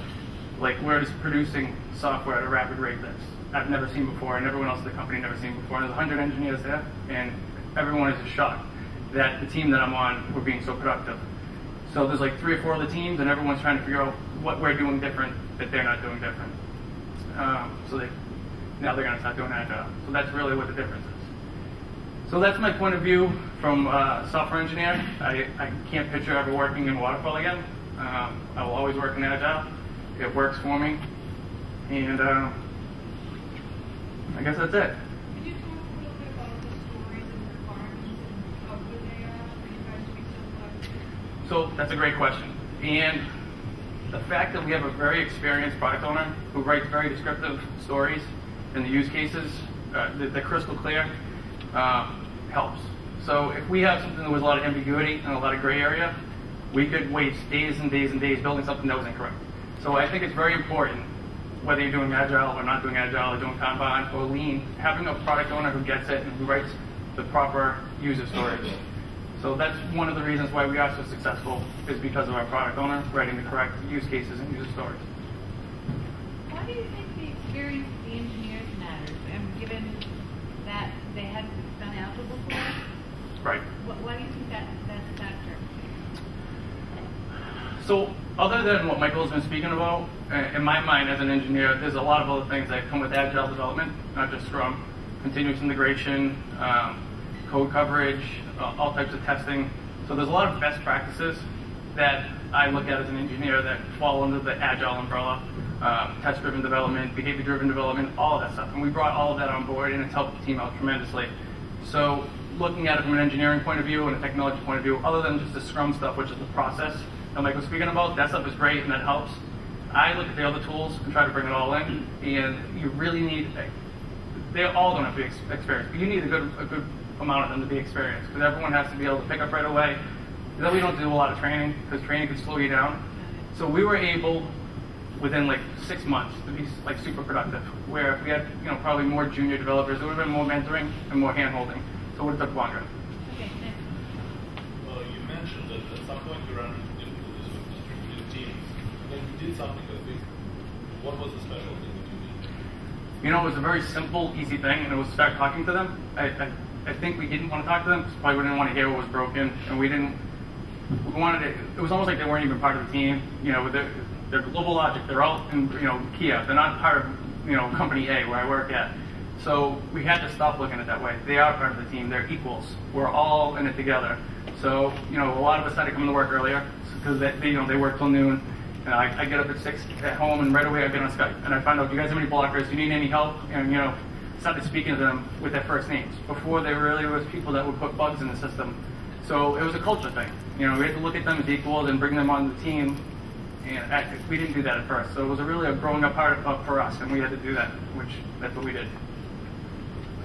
like we're just producing software at a rapid rate that's I've never seen before, and everyone else in the company never seen before. And there's 100 engineers there, and everyone is just shocked that the team that I'm on, we're being so productive. So there's like three or four other teams, and everyone's trying to figure out what we're doing different that they're not doing different. Um, so they now they're going to start doing agile. So that's really what the difference is. So that's my point of view from uh, software engineer. I, I can't picture ever working in waterfall again. Um, I will always work in agile. It works for me, and uh, I guess that's it. So that's a great question. And the fact that we have a very experienced product owner who writes very descriptive stories and the use cases, uh, they're crystal clear, um, helps. So if we have something that was a lot of ambiguity and a lot of gray area, we could waste days and days and days building something that was incorrect. So I think it's very important whether you're doing agile or not doing agile or doing Kanban or lean, having a product owner who gets it and who writes the proper user stories. So that's one of the reasons why we are so successful is because of our product owner writing the correct use cases and user stories. Why do you think the experience of the engineers matters? And given that they hadn't done Agile before? Right. Why do you think that that's a factor? So other than what Michael's been speaking about, in my mind as an engineer, there's a lot of other things that come with agile development, not just Scrum, continuous integration, um, code coverage, uh, all types of testing. So there's a lot of best practices that I look at as an engineer that fall under the agile umbrella, um, test-driven development, behavior-driven development, all of that stuff. And we brought all of that on board, and it's helped the team out tremendously. So looking at it from an engineering point of view and a technology point of view, other than just the Scrum stuff, which is the process, that Mike was speaking about, that stuff is great and that helps. I look at the other tools and try to bring it all in, and you really need, they're all going to be experienced, but you need a good, a good amount of them to be experienced, because everyone has to be able to pick up right away. Then we don't do a lot of training, because training can slow you down. So we were able, within like six months, to be like super productive, where if we had, you know, probably more junior developers, there would have been more mentoring and more hand-holding, so it would have took longer. Well, you mentioned that at some point you ran into distributed teams, and you did something that we, what was the special thing that you did? you know, it was a very simple, easy thing, and it was start talking to them. I, I, I think we didn't want to talk to them because probably we didn't want to hear what was broken, and we didn't. We wanted it. It was almost like they weren't even part of the team. You know, they're, GlobalLogic. They're all in, you know, Kiev. They're not part of, you know, Company A where I work at. So we had to stop looking at it that way. They are part of the team. They're equals. We're all in it together. So you know, a lot of us had to come to work earlier because they, they, you know, they work till noon. And I, I get up at six at home, and right away I get on Skype and I find out, do you guys have any blockers? Do you need any help? And you know, started speaking to them with their first names before there really was people that would put bugs in the system. So it was a culture thing. You know, we had to look at them as equals and bring them on the team. And we didn't do that at first. So it was a really a growing up part of, for us, and we had to do that, which that's what we did.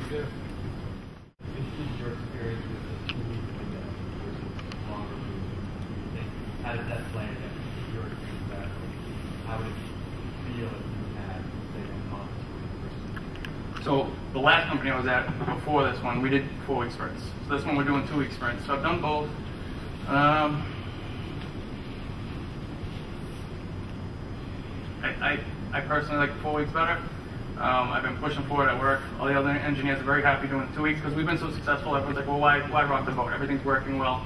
This is your experience with the two-week window versus longer periods. How does that play into your experience that? How would it feel if you had, say, a month versus So the last company I was at before this one, we did four week sprints. So this one we're doing two week sprints. So I've done both. Um, I, I, I personally like four weeks better. Um, I've been pushing for it at work. All the other engineers are very happy doing two weeks because we've been so successful. Everyone's like, well, why, why rock the boat? Everything's working well.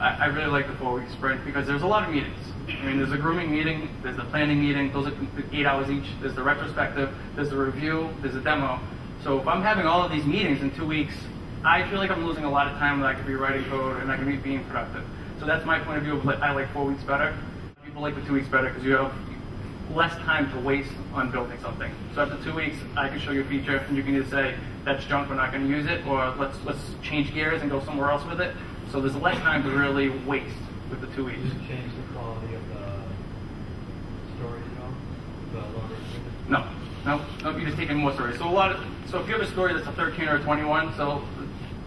I, I really like the four week sprint because there's a lot of meetings. I mean, there's a grooming meeting, there's a planning meeting, those are eight hours each. There's the retrospective, there's the review, there's a demo. So if I'm having all of these meetings in two weeks, I feel like I'm losing a lot of time that I could be writing code and I could be being productive. So that's my point of view. Of like, I like four weeks better. People like the two weeks better because you have less time to waste on building something. So after two weeks, I can show you a feature, and you can either say that's junk, we're not going to use it, or let's let's change gears and go somewhere else with it. So there's less time to really waste with the two weeks. Change the quality of the story, you know? The longer? No, no, no. You're just taking more stories. So a lot of so if you have a story that's a 13 or a 21, so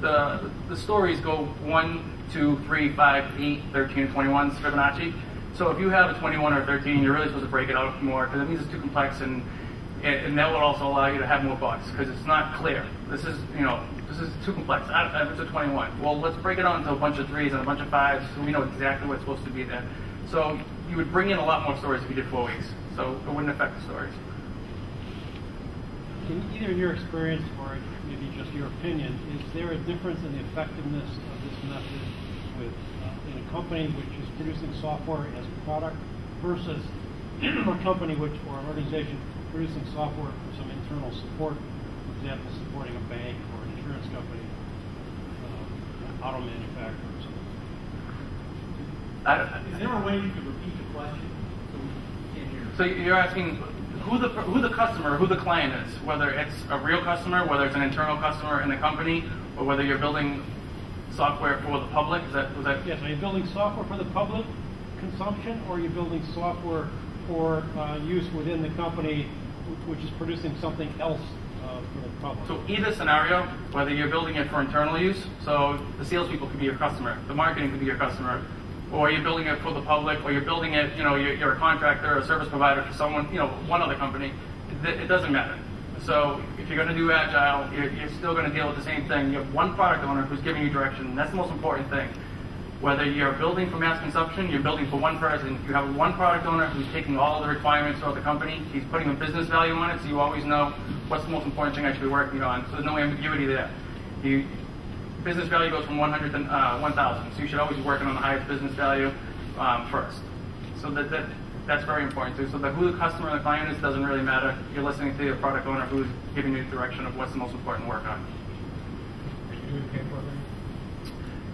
the the stories go 1, 2, 3, 5, 8, 13, 21 Fibonacci. So if you have a 21 or a 13, you're really supposed to break it out more because it means it's too complex and and that would also allow you to have more bugs because it's not clear. This is, you know, this is too complex. I, I, it's a 21. Well, let's break it down into a bunch of threes and a bunch of fives so we know exactly what's supposed to be there. So you would bring in a lot more stories if you did four weeks. So it wouldn't affect the stories. In either in your experience or maybe just your opinion, is there a difference in the effectiveness of this method with uh, in a company which is producing software as a product versus a company which or an organization producing software for some internal support, for example, supporting a bank or an insurance company, uh, an auto manufacturer or something? Is there a way you could repeat the question so we can't hear? So you're asking who the who the customer, who the client is, whether it's a real customer, whether it's an internal customer in the company, or whether you're building software for the public. Is that was that? Yes. Are you building software for the public consumption, or are you building software for uh, use within the company, which is producing something else uh, for the public? So either scenario, whether you're building it for internal use, so the salespeople could be your customer, the marketing could be your customer, or you're building it for the public, or you're building it, you know, you're, you're a contractor or a service provider for someone, you know, one other company. It, it doesn't matter. So if you're going to do agile, you're, you're still going to deal with the same thing. You have one product owner who's giving you direction. And that's the most important thing. Whether you're building for mass consumption, you're building for one person. You have one product owner who's taking all the requirements of the company. He's putting a business value on it, so you always know what's the most important thing I should be working on. So there's no ambiguity there. You, business value goes from 100 to uh, 1,000, so you should always be working on the highest business value um, first. So that, that that's very important too. So that who the customer and the client is doesn't really matter. You're listening to your product owner who's giving you the direction of what's the most important work on. Are you doing pair programming?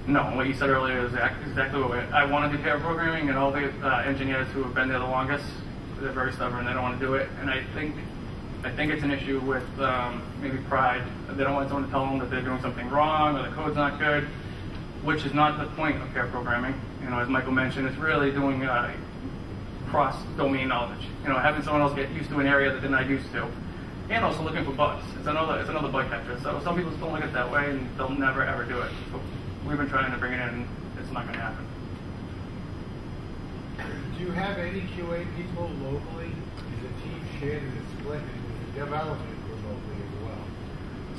No, what you said earlier is exactly what we, I want to do pair programming, and all the uh, engineers who have been there the longest, they're very stubborn. They don't want to do it, and I think, I think it's an issue with um, maybe pride. They don't want someone to tell them that they're doing something wrong or the code's not good, which is not the point of pair programming. You know, as Michael mentioned, it's really doing uh, cross-domain knowledge. You know, having someone else get used to an area that they're not used to, and also looking for bugs. It's another, it's another bug catcher. So some people don't look at it that way, and they'll never ever do it. So we've been trying to bring it in, and it's not going to happen. Do you have any QA people locally? Is the team shared? Is it split? Development remotely as well?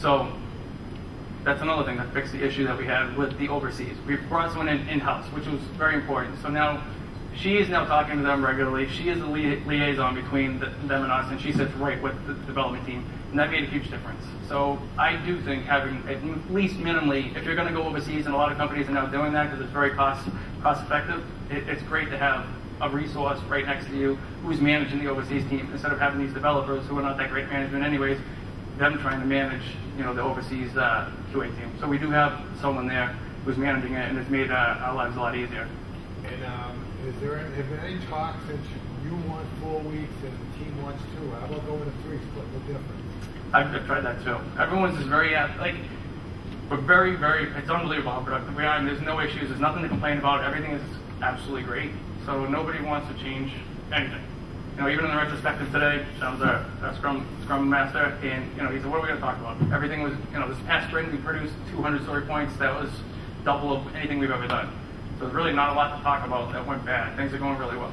So that's another thing that fixed the issue that we had with the overseas. We brought someone in in-house, which was very important. So now she is now talking to them regularly. She is the lia- liaison between the, them and us, and she sits right with the development team, and that made a huge difference. So I do think having at least minimally, if you're going to go overseas, and a lot of companies are now doing that because it's very cost cost effective, it, it's great to have a resource right next to you who's managing the overseas team instead of having these developers who are not that great management anyways, them trying to manage you know the overseas uh, QA team. So we do have someone there who's managing it, and it's made uh, our lives a lot easier. And um, is there any, have there any talk since you want four weeks and the team wants two? How about going to three, split the difference? I've, I've tried that too. Everyone's just very uh, like we're very very. It's unbelievable how productive we are, and there's no issues. There's nothing to complain about. Everything is absolutely great. So nobody wants to change anything. You know, even in the retrospective today, Sean's our, our Scrum Scrum Master, and you know, he said, "What are we going to talk about?" Everything was, you know, this past sprint we produced 200 story points. That was double of anything we've ever done. So there's really not a lot to talk about that went bad. Things are going really well.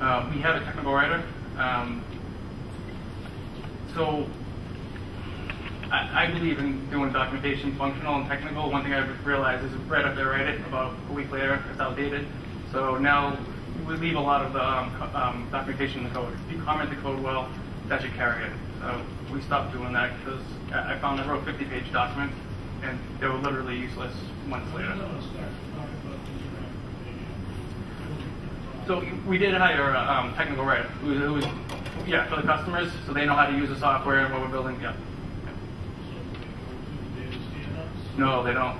Uh, we have a technical writer. Um, so I, I, believe in doing documentation functional and technical. One thing I've realized is right after I write it, about a week later, it's outdated. So now we leave a lot of the um, um, documentation in the code. If you comment the code well, that should carry it. So we stopped doing that because I found I wrote 50 page documents and they were literally useless months later. So we did hire a um, technical writer who, who was, yeah, for the customers, so they know how to use the software and what we're building. Yeah. No, they don't.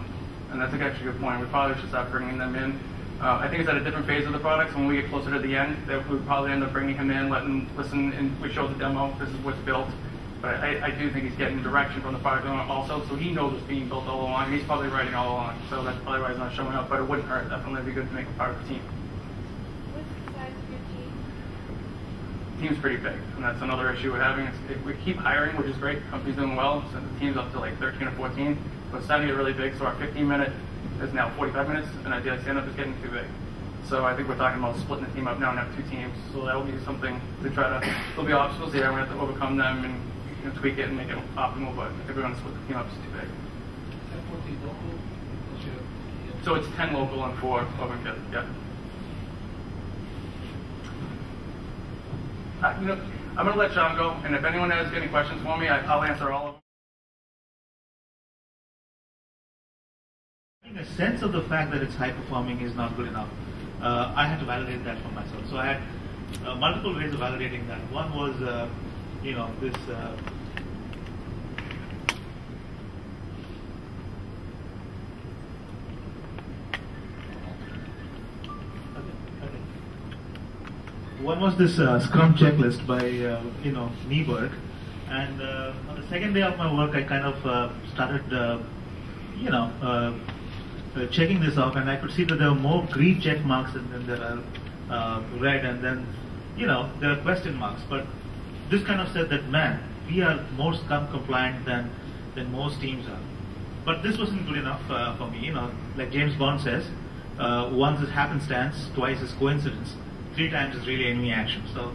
And that's actually a good point. We probably should stop bringing them in. Uh, I think it's at a different phase of the product. So when we get closer to the end, that we probably end up bringing him in, letting him listen, and we show the demo. This is what's built. But I, I do think he's getting direction from the product owner also, so he knows what's being built all along. He's probably writing all along, so that's probably why he's not showing up. But it wouldn't hurt. Definitely be good to make him part of the team. What's the size of your team? Team's pretty big, and that's another issue we're having. It's, it, we keep hiring, which is great. Company's doing well, so the team's up to like 13 or 14. To get really big, so our 15 minute is now 45 minutes, and daily stand up is getting too big. So I think we're talking about splitting the team up now and have two teams. So that will be something to try to. There'll be obstacles there. We have to overcome them and you know, tweak it and make it optimal. But to split the team up, it's too big. So it's 10 local and four kit. Yeah. Uh, you know, I'm going to let John go, and if anyone has any questions for me, I, I'll answer all of them. A sense of the fact that it's high performing is not good enough. Uh, I had to validate that for myself. So I had uh, multiple ways of validating that. One was, uh, you know, this. Uh, One was this uh, Scrum checklist by, uh, you know, Kniberg. And on the second day of my work, I kind of started, you know, uh, checking this off, and I could see that there were more green check marks than, there are uh, red, and then, you know, there are question marks. But this kind of said that, man, we are more scrum compliant than, than most teams are. But this wasn't good enough uh, for me. You know, like James Bond says, uh, once is happenstance, twice is coincidence, three times is really enemy action. So,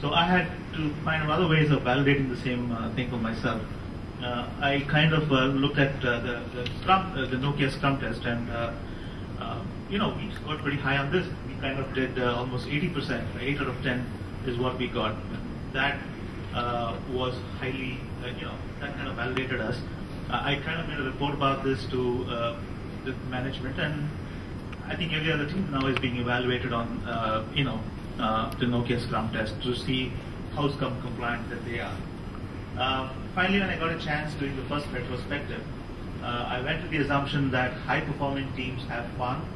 so I had to find other ways of validating the same uh, thing for myself uh, I kind of uh, looked at uh, the, the, Scrum, the Nokia Scrum test, and you know we scored pretty high on this. We kind of did almost 80%, 8 out of 10 is what we got. That was highly, you know, that kind of validated us. I kind of made a report about this to the management, and I think every other team now is being evaluated on, uh, you know, uh, the Nokia Scrum test to see how Scrum compliant that they are. Uh, finally, when I got a chance doing the first retrospective, uh, I went to the assumption that high-performing teams have fun,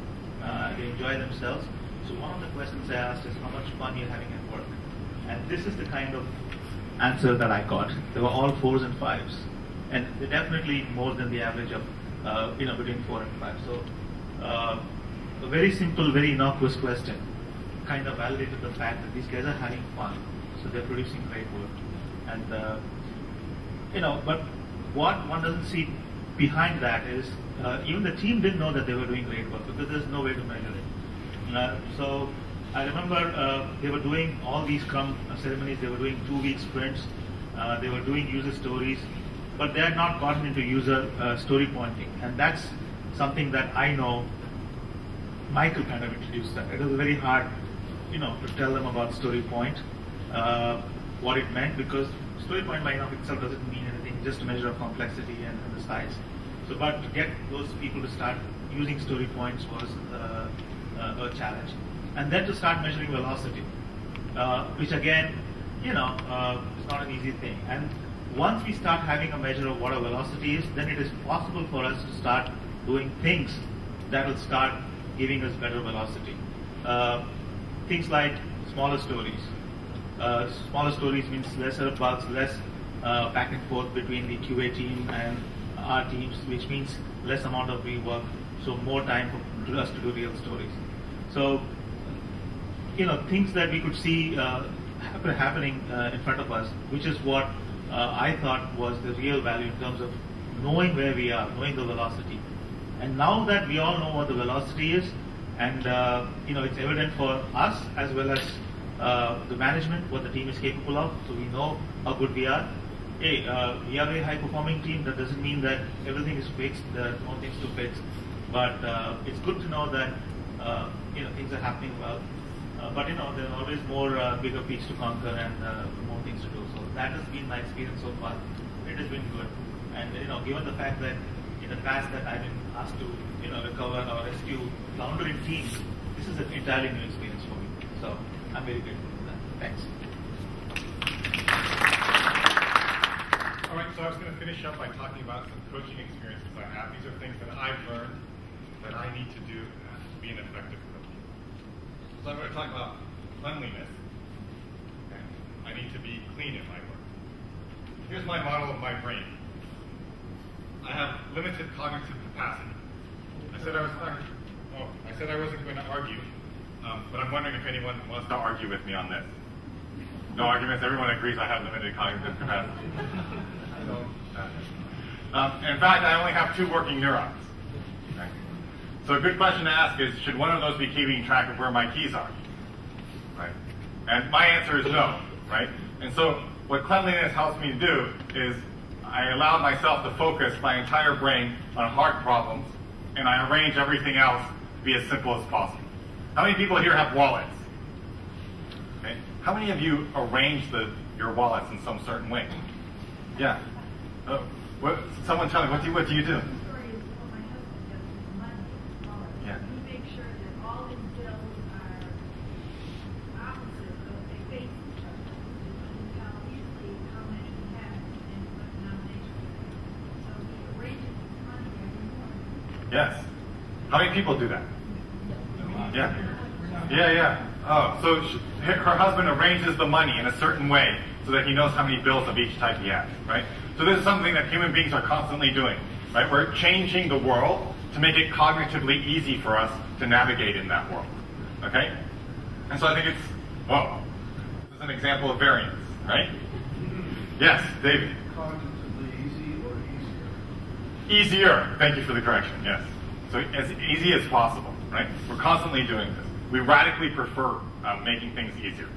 uh, they enjoy themselves. So one of the questions I asked is how much fun you're having at work. And this is the kind of answer that I got. They were all fours and fives. And definitely more than the average of, uh, you know, between four and five. So uh, a very simple, very innocuous question kind of validated the fact that these guys are having fun. So they're producing great work. And uh, you know, but what one doesn't see behind that is uh, even the team didn't know that they were doing great work because there's no way to measure it. Uh, so I remember uh, they were doing all these Scrum ceremonies. They were doing two-week sprints. Uh, they were doing user stories. but they had not gotten into user uh, story pointing, and that's something that I know Michael kind of introduced that. It was very hard, you know, to tell them about story point, uh, what it meant, because story point by of itself doesn't mean anything, just a measure of complexity and, and the size. So, but to get those people to start using story points was uh, uh, a challenge, and then to start measuring velocity, uh, which again, you know, uh, is not an easy thing. And once we start having a measure of what our velocity is, then it is possible for us to start doing things that will start giving us better velocity. Uh, things like smaller stories. Uh, smaller stories means lesser bugs, less uh, back and forth between the QA team and our teams, which means less amount of rework, so more time for us to do real stories. So, you know, things that we could see uh, happen, happening uh, in front of us, which is what uh, I thought was the real value in terms of knowing where we are, knowing the velocity. And now that we all know what the velocity is, and uh, you know it's evident for us as well as uh, the management what the team is capable of, so we know how good we are. Hey, uh, we are a high performing team. That doesn't mean that everything is fixed. There are no things to fix, but uh, it's good to know that uh, you know things are happening well. Uh, but you know there are always more bigger peaks to conquer and more things to do. So that has been my experience so far. It has been good, and you know given the fact that in the past that I've been asked to, you know, recover or rescue floundering teams, this is an entirely new experience for me. So I'm very grateful for that. Thanks. All right, so I was going to finish up by talking about some coaching experiences I have. These are things that I've learned that I need to do to be an effective coach. So I'm going to talk about cleanliness. I need to be clean in my work. Here's my model of my brain. I have limited cognitive capacity. I said I was oh, I said I wasn't going to argue, um, but I'm wondering if anyone wants to argue with me on this. No arguments. Everyone agrees I have limited cognitive capacity. so, uh, um, in fact, I only have two working neurons. Okay. So a good question to ask is, should one of those be keeping track of where my keys are? Right. And my answer is no. Right. And so what cleanliness helps me do is I allow myself to focus my entire brain on hard problems, and I arrange everything else to be as simple as possible. How many people here have wallets? Okay. How many of you arrange the, your wallets in some certain way? Yeah. Uh, what, someone tell me, what do you, what do, you do? Yeah. Yes. How many people do that? Yeah. Yeah, yeah. Oh, so she, her husband arranges the money in a certain way so that he knows how many bills of each type he has, right? So this is something that human beings are constantly doing, right? We're changing the world to make it cognitively easy for us to navigate in that world, okay? And so I think it's, whoa, this is an example of variance, right? Yes, David. Cognitively easy or easier? Easier. Thank you for the correction. Yes. So as easy as possible, right? We're constantly doing this. We radically prefer uh, making things easier.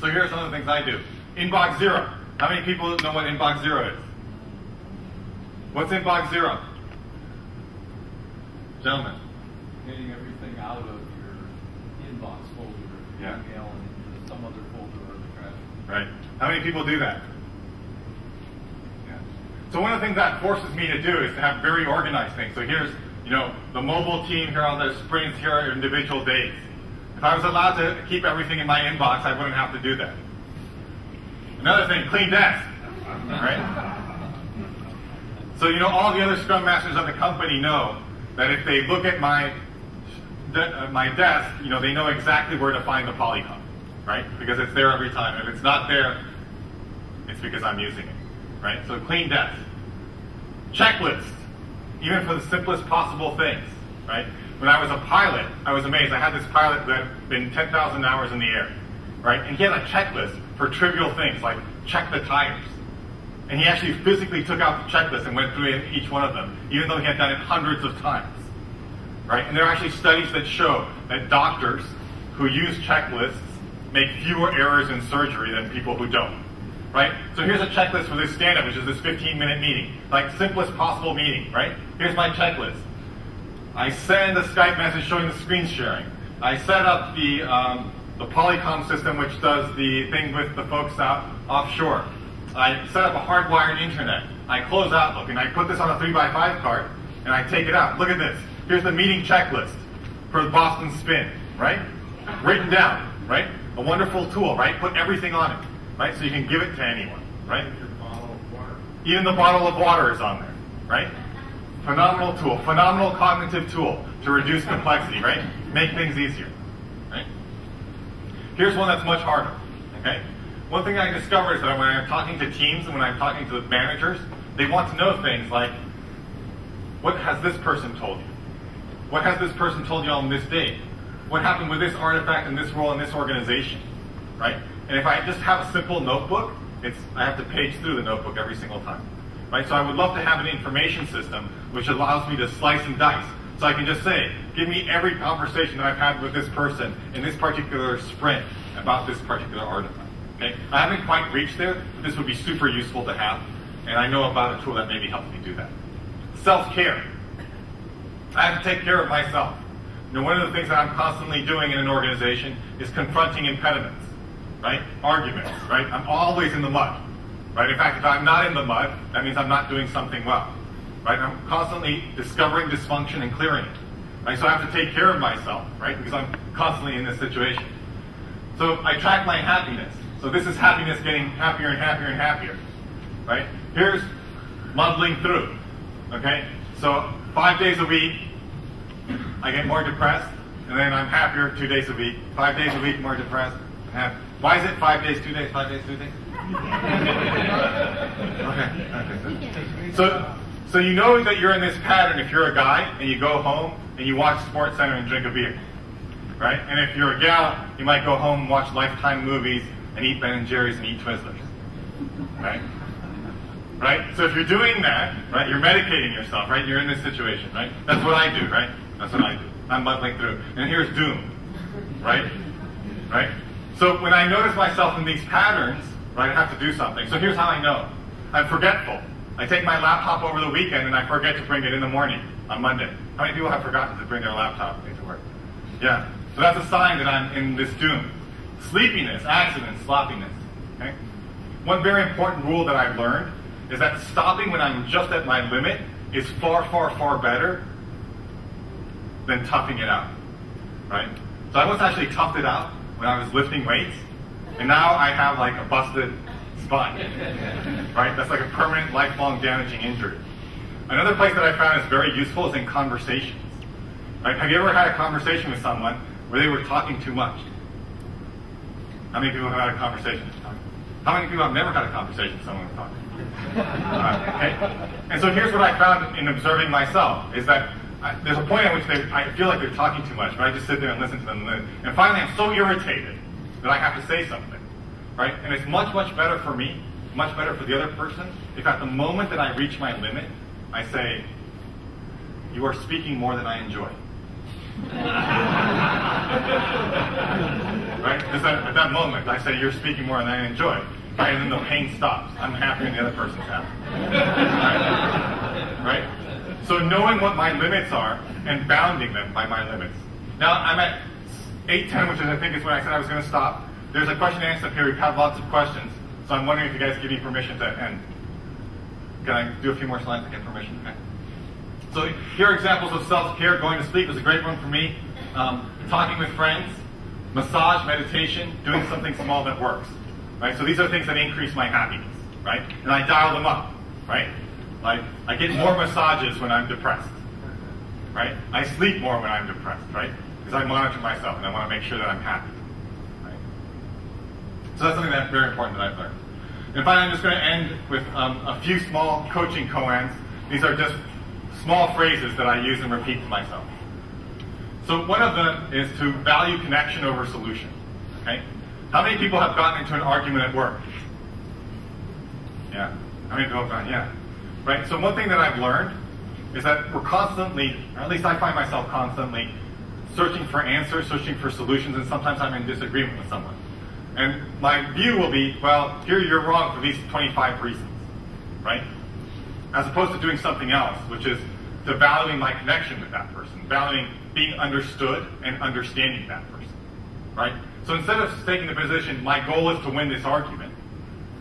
So here are some of the things I do. Inbox zero. How many people know what inbox zero is? What's inbox zero? Gentlemen. Getting everything out of your inbox folder, yeah. email, into some other folder or the trash. Right. How many people do that? So one of the things that forces me to do is to have very organized things. So here's, you know, the mobile team, here are the sprints, here are individual days. If I was allowed to keep everything in my inbox, I wouldn't have to do that. Another thing, clean desk, right? So, you know, all the other scrum masters of the company know that if they look at my, de- uh, my desk, you know, they know exactly where to find the polycom, right? Because it's there every time. If it's not there, it's because I'm using it right? So clean desk. Checklist, even for the simplest possible things, right? When I was a pilot, I was amazed. I had this pilot that had been 10,000 hours in the air, right? And he had a checklist for trivial things like check the tires. And he actually physically took out the checklist and went through each one of them, even though he had done it hundreds of times, right? And there are actually studies that show that doctors who use checklists make fewer errors in surgery than people who don't right? So here's a checklist for this stand-up, which is this 15-minute meeting, like simplest possible meeting, right? Here's my checklist. I send a Skype message showing the screen sharing. I set up the um, the Polycom system, which does the thing with the folks out offshore. I set up a hardwired internet. I close Outlook, and I put this on a 3x5 card, and I take it out. Look at this. Here's the meeting checklist for the Boston Spin, right? Written down, right? A wonderful tool, right? Put everything on it, right? So you can give it to anyone, right? Even the bottle of water is on there, right? Phenomenal tool, phenomenal cognitive tool to reduce complexity, right? Make things easier, right? Here's one that's much harder, okay? One thing I discovered is that when I'm talking to teams and when I'm talking to managers, they want to know things like, what has this person told you? What has this person told you on this date? What happened with this artifact in this role in this organization, right? And if I just have a simple notebook, it's I have to page through the notebook every single time, right? So I would love to have an information system which allows me to slice and dice. So I can just say, give me every conversation that I've had with this person in this particular sprint about this particular artifact. Okay? I haven't quite reached there, but this would be super useful to have, and I know about a tool that maybe helps me do that. Self-care. I have to take care of myself. You know, one of the things that I'm constantly doing in an organization is confronting impediments, right? Arguments, right? I'm always in the mud, right? In fact, if I'm not in the mud, that means I'm not doing something well, right? I'm constantly discovering dysfunction and clearing it, right? So I have to take care of myself, right? Because I'm constantly in this situation. So I track my happiness. So this is happiness getting happier and happier and happier, right? Here's muddling through, okay? So five days a week, I get more depressed, and then I'm happier two days a week. Five days a week, more depressed. Happy. Why is it five days, two days, five days, two days? Okay. okay. So, so you know that you're in this pattern if you're a guy and you go home and you watch Sports Center and drink a beer, right? And if you're a gal, you might go home and watch Lifetime movies and eat Ben and Jerry's and eat Twizzlers, right? Right? So if you're doing that, right, you're medicating yourself, right? You're in this situation, right? That's what I do, right? That's what I do. I'm muddling through. And here's doom, right? Right? So when I notice myself in these patterns, right, I have to do something. So here's how I know. I'm forgetful. I take my laptop over the weekend and I forget to bring it in the morning on Monday. How many people have forgotten to bring their laptop into work? Yeah. So that's a sign that I'm in this doom. Sleepiness, accidents, sloppiness. Okay? One very important rule that I've learned is that stopping when I'm just at my limit is far, far, far better than toughing it out. Right? So I once actually toughed it out when I was lifting weights, and now I have like a busted spine. Right? That's like a permanent, lifelong damaging injury. Another place that I found is very useful is in conversations. Right? Have you ever had a conversation with someone where they were talking too much? How many people have had a conversation? How many people have never had a conversation with someone talking? Uh, okay? And so here's what I found in observing myself is that I, there's a point at which they, I feel like they're talking too much, but I just sit there and listen to them. And finally, I'm so irritated that I have to say something, right? And it's much, much better for me, much better for the other person, if at the moment that I reach my limit, I say, "You are speaking more than I enjoy." right? Because at, that moment, I say, "You're speaking more than I enjoy." Right? And then the pain stops. I'm happier and the other person's happy. Right? right? So knowing what my limits are and bounding them by my limits. Now I'm at 810, which is I think is when I said I was going to stop. There's a question and answer period. We've had lots of questions. So I'm wondering if you guys give me permission to end. Can I do a few more slides to get permission? Okay. So here are examples of self-care. Going to sleep was a great one for me. Um, talking with friends, massage, meditation, doing something small that works. Right? So these are things that increase my happiness. Right? And I dial them up. Right? Like, I get more massages when I'm depressed. Right? I sleep more when I'm depressed, right? Because I monitor myself and I want to make sure that I'm happy. Right? So that's something that's very important that I've learned. And finally, I'm just going to end with um, a few small coaching koans. These are just small phrases that I use and repeat to myself. So one of them is to value connection over solution. Okay? How many people have gotten into an argument at work? Yeah. How many people have gone? Yeah. Right? So one thing that I've learned is that we're constantly, or at least I find myself constantly, searching for answers, searching for solutions, and sometimes I'm in disagreement with someone. And my view will be, well, here you're wrong for these 25 reasons, right? As opposed to doing something else, which is to valuing my connection with that person, valuing being understood and understanding that person, right? So instead of taking the position, my goal is to win this argument,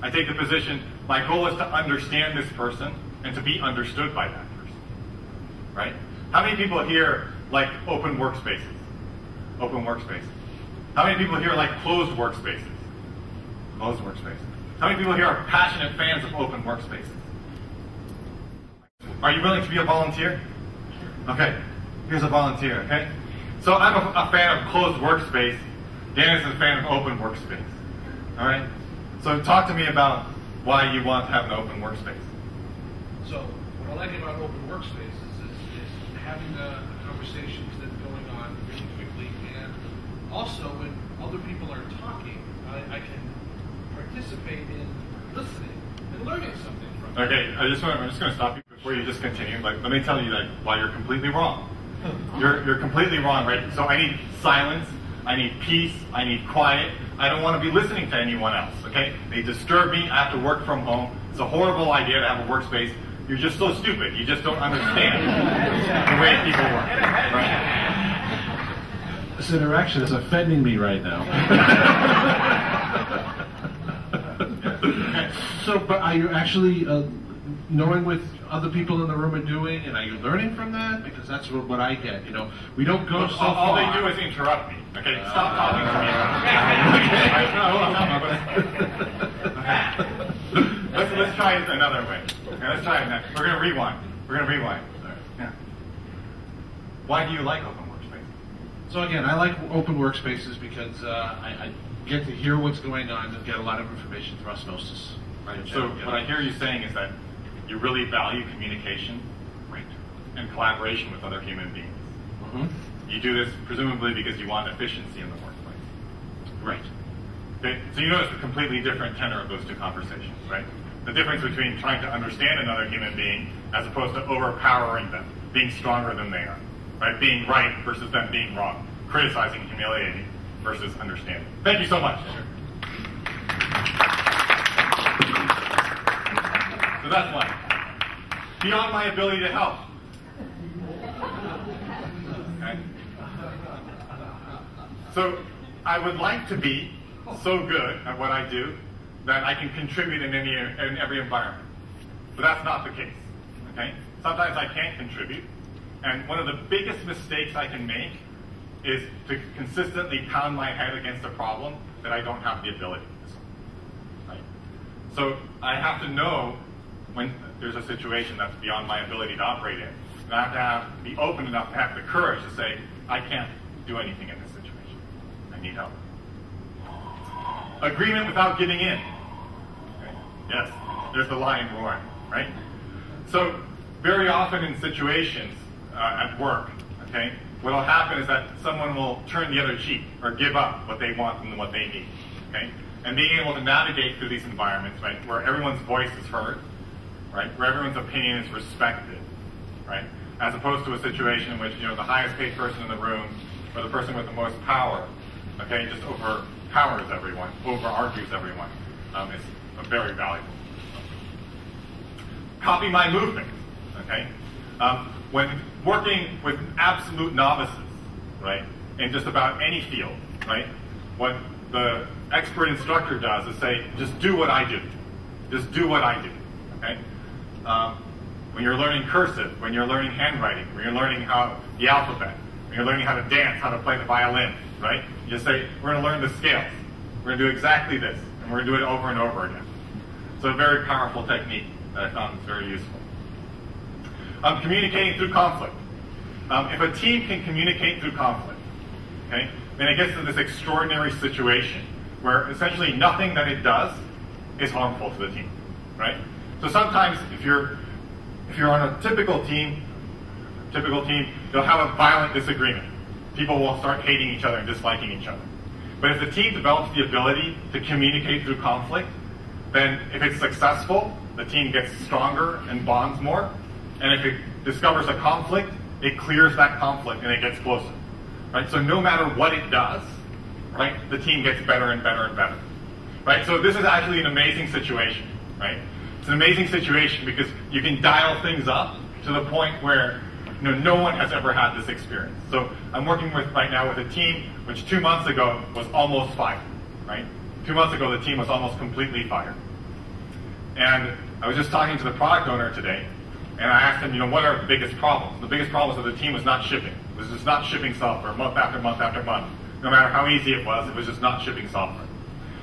I take the position, my goal is to understand this person and to be understood by that person, right? How many people here like open workspaces? Open workspaces. How many people here like closed workspaces? Closed workspaces. How many people here are passionate fans of open workspaces? Are you willing to be a volunteer? Okay, here's a volunteer, okay? So I'm a, a fan of closed workspace. Dan is a fan of open workspace. All right? So talk to me about why you want to have an open workspace. So what I like about open workspaces is, is having the conversations that are going on really quickly, and also when other people are talking, I, I can participate in listening and learning something from them. Okay, I just want, I'm just going to stop you before you just continue. Like, let me tell you like why you're completely wrong. You're you're completely wrong, right? So I need silence. I need peace. I need quiet. I don't want to be listening to anyone else. Okay? They disturb me. I have to work from home. It's a horrible idea to have a workspace. You're just so stupid. You just don't understand the way people work. Right? This interaction is offending me right now. so, but are you actually uh, knowing what other people in the room are doing, and are you learning from that? Because that's what, what I get. You know, we don't go so all, all they do is interrupt me. Okay, stop talking to me. let's, let's try it another way. Okay, let's try it next. We're going to rewind. We're going to rewind. Yeah. Why do you like open workspace? So again, I like open workspaces because uh, I, I get to hear what's going on and get a lot of information through osmosis. Right. So what I hear you saying is that you really value communication Right. and collaboration with other human beings. Mm -hmm. You do this presumably because you want efficiency in the workplace. Right. Okay? So you notice a completely different tenor of those two conversations, right? The difference between trying to understand another human being as opposed to overpowering them, being stronger than they are, right? Being right versus them being wrong, criticizing, humiliating versus understanding. Thank you so much. So that's one. Beyond my ability to help. Okay? So I would like to be so good at what I do that I can contribute in any in every environment. But that's not the case. Okay? Sometimes I can't contribute. And one of the biggest mistakes I can make is to consistently pound my head against a problem that I don't have the ability to solve. Right? So I have to know when there's a situation that's beyond my ability to operate in. And I have to have, be open enough to have the courage to say, I can't do anything in this situation. I need help. Agreement without giving in. Yes, there's the lion roaring, right? So very often in situations uh, at work, okay, what will happen is that someone will turn the other cheek or give up what they want and what they need, okay? And being able to navigate through these environments, right, where everyone's voice is heard, right, where everyone's opinion is respected, right, as opposed to a situation in which, you know, the highest paid person in the room or the person with the most power, okay, just overpowers everyone, over argues everyone, um, is very valuable copy my movement. Okay, um, when working with absolute novices, right, in just about any field, right, what the expert instructor does is say, just do what I do, just do what I do. Okay, um, when you're learning cursive, when you're learning handwriting, when you're learning how the alphabet, when you're learning how to dance, how to play the violin, right, you just say, we're going to learn the scales. We're going to do exactly this, and we're going to do it over and over again. So a very powerful technique that I found is very useful. Um, communicating through conflict. Um, if a team can communicate through conflict, okay, then it gets to this extraordinary situation where essentially nothing that it does is harmful to the team, right? So sometimes if you're if you're on a typical team, typical team, you'll have a violent disagreement. People will start hating each other and disliking each other. But if the team develops the ability to communicate through conflict, then if it's successful, the team gets stronger and bonds more. And if it discovers a conflict, it clears that conflict and it gets closer. Right? So no matter what it does, right, the team gets better and better and better. Right? So this is actually an amazing situation, right? It's an amazing situation because you can dial things up to the point where you know, no one has ever had this experience. So I'm working with right now with a team which two months ago was almost fired, right? Two months ago the team was almost completely fired. And I was just talking to the product owner today, and I asked him, you know, what are the biggest problems? The biggest problem problems of the team was not shipping. It was just not shipping software month after month after month. No matter how easy it was, it was just not shipping software.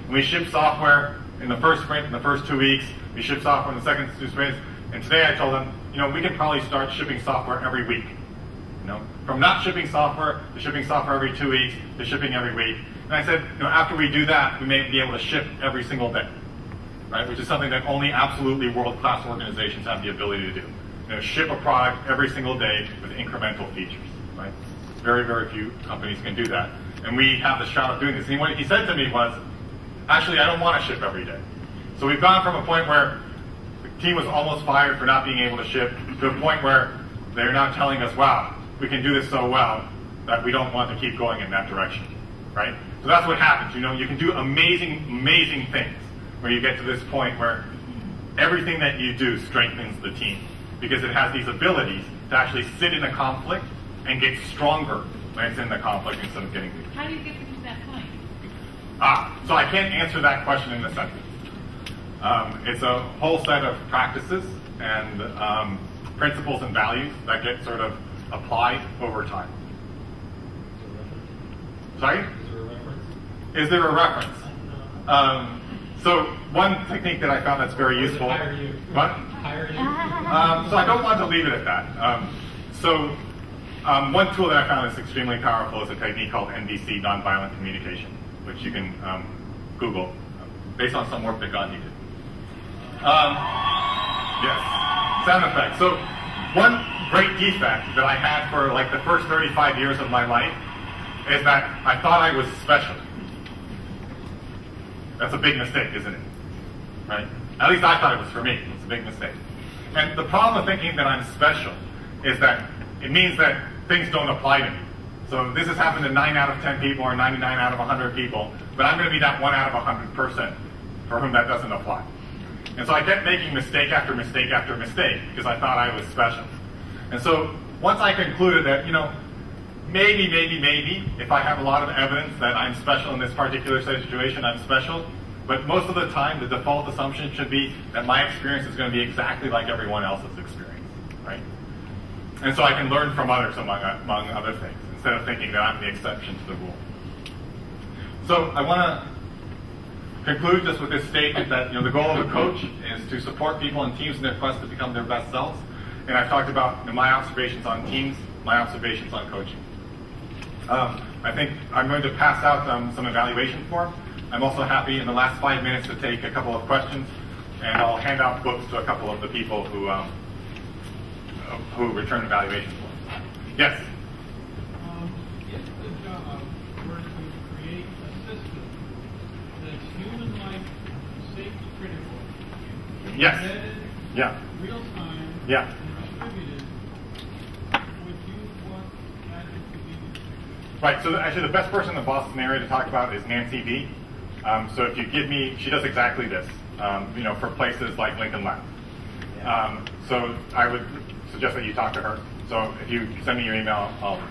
And we shipped software in the first sprint, in the first two weeks. We shipped software in the second two sprints. And today I told them, you know, we can probably start shipping software every week. You know, from not shipping software to shipping software every two weeks to shipping every week. And I said, you know, after we do that, we may be able to ship every single day, right? Which is something that only absolutely world-class organizations have the ability to do. You know, ship a product every single day with incremental features, right? Very, very few companies can do that. And we have the shot of doing this. And what he said to me was, actually, I don't want to ship every day. So we've gone from a point where the team was almost fired for not being able to ship to a point where they're now telling us, wow, we can do this so well that we don't want to keep going in that direction, right? So that's what happens. You know, you can do amazing, amazing things where you get to this point where everything that you do strengthens the team because it has these abilities to actually sit in a conflict and get stronger when it's in the conflict instead of getting weaker. How do you get to that point? Ah, so I can't answer that question in a sentence. Um, it's a whole set of practices and um, principles and values that get sort of applied over time. Sorry? Is there a reference? Um, so one technique that I found that's very useful. What? Um, so I don't want to leave it at that. Um, so um, one tool that I found is extremely powerful is a technique called NVC, nonviolent communication, which you can um, Google based on some work that Gandhi did. Um, yes, sound effects. So one great defect that I had for like the first 35 years of my life is that I thought I was special. That's a big mistake, isn't it? Right? At least I thought it was for me. It's a big mistake. And the problem with thinking that I'm special is that it means that things don't apply to me. So this has happened to 9 out of 10 people or 99 out of 100 people, but I'm going to be that 1 out of 100 person for whom that doesn't apply. And so I kept making mistake after mistake after mistake because I thought I was special. And so once I concluded that, you know, maybe, maybe, maybe, if I have a lot of evidence that I'm special in this particular situation, I'm special. But most of the time, the default assumption should be that my experience is going to be exactly like everyone else's experience, right? And so I can learn from others, among, among other things, instead of thinking that I'm the exception to the rule. So I want to conclude just with this statement that you know the goal of a coach is to support people and teams in their quest to become their best selves. And I've talked about you know, my observations on teams, my observations on coaching. Um, I think I'm going to pass out um, some evaluation form. I'm also happy in the last five minutes to take a couple of questions, and I'll hand out books to a couple of the people who um, who return evaluation forms. Yes. Um, if the job were to create a system that's human life safety critical, Yes. Yeah. real time, Yeah. and distributed, would you want Magic to be Right. So actually, the best person in the Boston area to talk about is Nancy V. Um, so if you give me, she does exactly this. Um, you know, for places like Lincoln Lab. Um, so I would suggest that you talk to her. So if you send me your email, I'll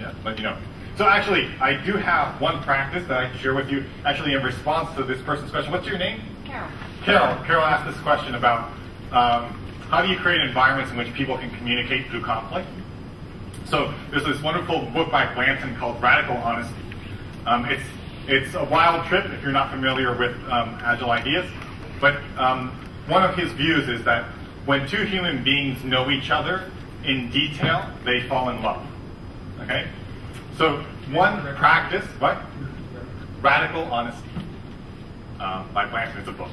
yeah, let you know. So actually, I do have one practice that I can share with you. Actually, in response to this person's question, what's your name? Carol. Carol. Carol asked this question about um, how do you create environments in which people can communicate through conflict. So there's this wonderful book by Blanton called Radical Honesty. Um, it's it's a wild trip if you're not familiar with um, agile ideas, but um, one of his views is that when two human beings know each other in detail, they fall in love. Okay, so one practice, what? Radical Honesty um, by Blanton. It's a book.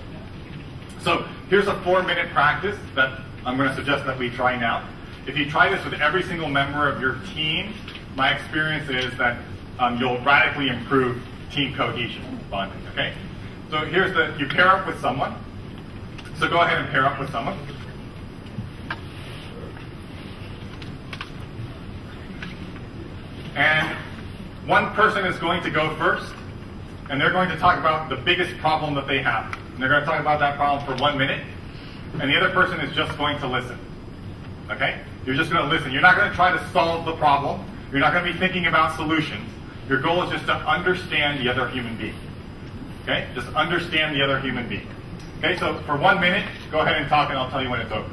So here's a four-minute practice that I'm going to suggest that we try now. If you try this with every single member of your team, my experience is that um, you'll radically improve team cohesion bonding. Okay. So here's the you pair up with someone. So go ahead and pair up with someone. And one person is going to go first, and they're going to talk about the biggest problem that they have. And they're going to talk about that problem for one minute, and the other person is just going to listen. Okay? You're just going to listen. You're not going to try to solve the problem. You're not going to be thinking about solutions. Your goal is just to understand the other human being. Okay? Just understand the other human being. Okay, so for one minute, go ahead and talk and I'll tell you when it's over.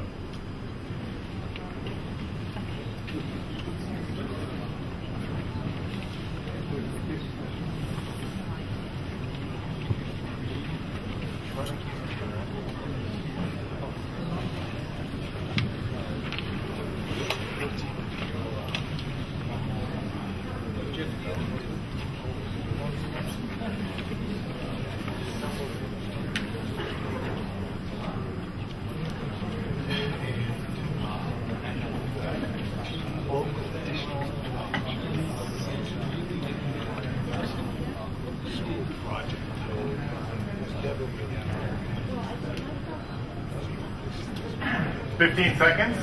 Fifteen seconds.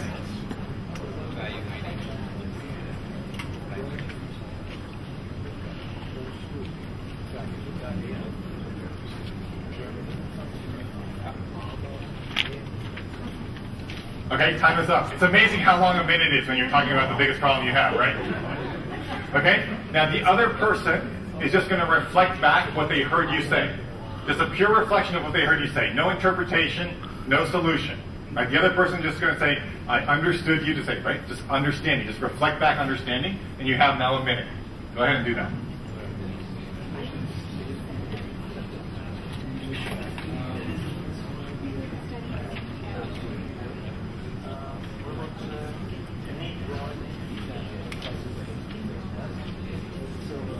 Okay, time is up. It's amazing how long a minute is when you're talking about the biggest problem you have, right? Okay? Now the other person is just going to reflect back what they heard you say. Just a pure reflection of what they heard you say. No interpretation, no solution. The other person just going to say, I understood you to say, right? Just understanding. Just reflect back understanding, and you have now a minute. Go ahead and do that. So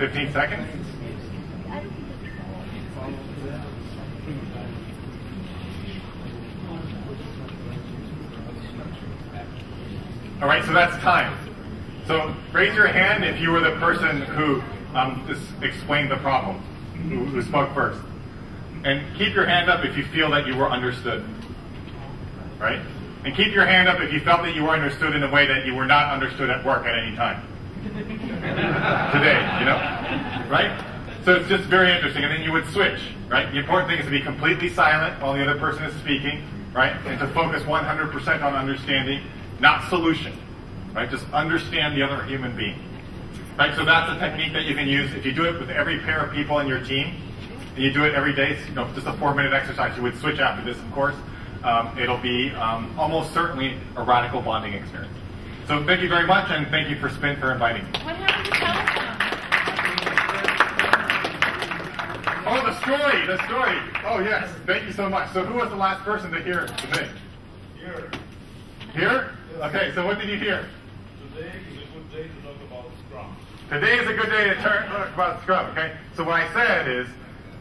15 seconds. All right, so that's time. So raise your hand if you were the person who um, just explained the problem, who, who spoke first. And keep your hand up if you feel that you were understood. Right? And keep your hand up if you felt that you were understood in a way that you were not understood at work at any time. Today, you know? Right? So it's just very interesting. And then you would switch, right? The important thing is to be completely silent while the other person is speaking, right? And to focus 100% on understanding, not solution, right? Just understand the other human being. Right? So that's a technique that you can use. If you do it with every pair of people in your team, and you do it every day, you know, just a four minute exercise, you would switch after this, of course. Um, it'll be um, almost certainly a radical bonding experience. So thank you very much, and thank you for Spin for inviting me. What happened to telephone? Oh, the story, the story. Oh, yes. Thank you so much. So who was the last person to hear today? Here, Here? Okay, so what did you hear? Today is a good day to talk about Scrum. Today is a good day to talk about Scrum, okay? So what I said is,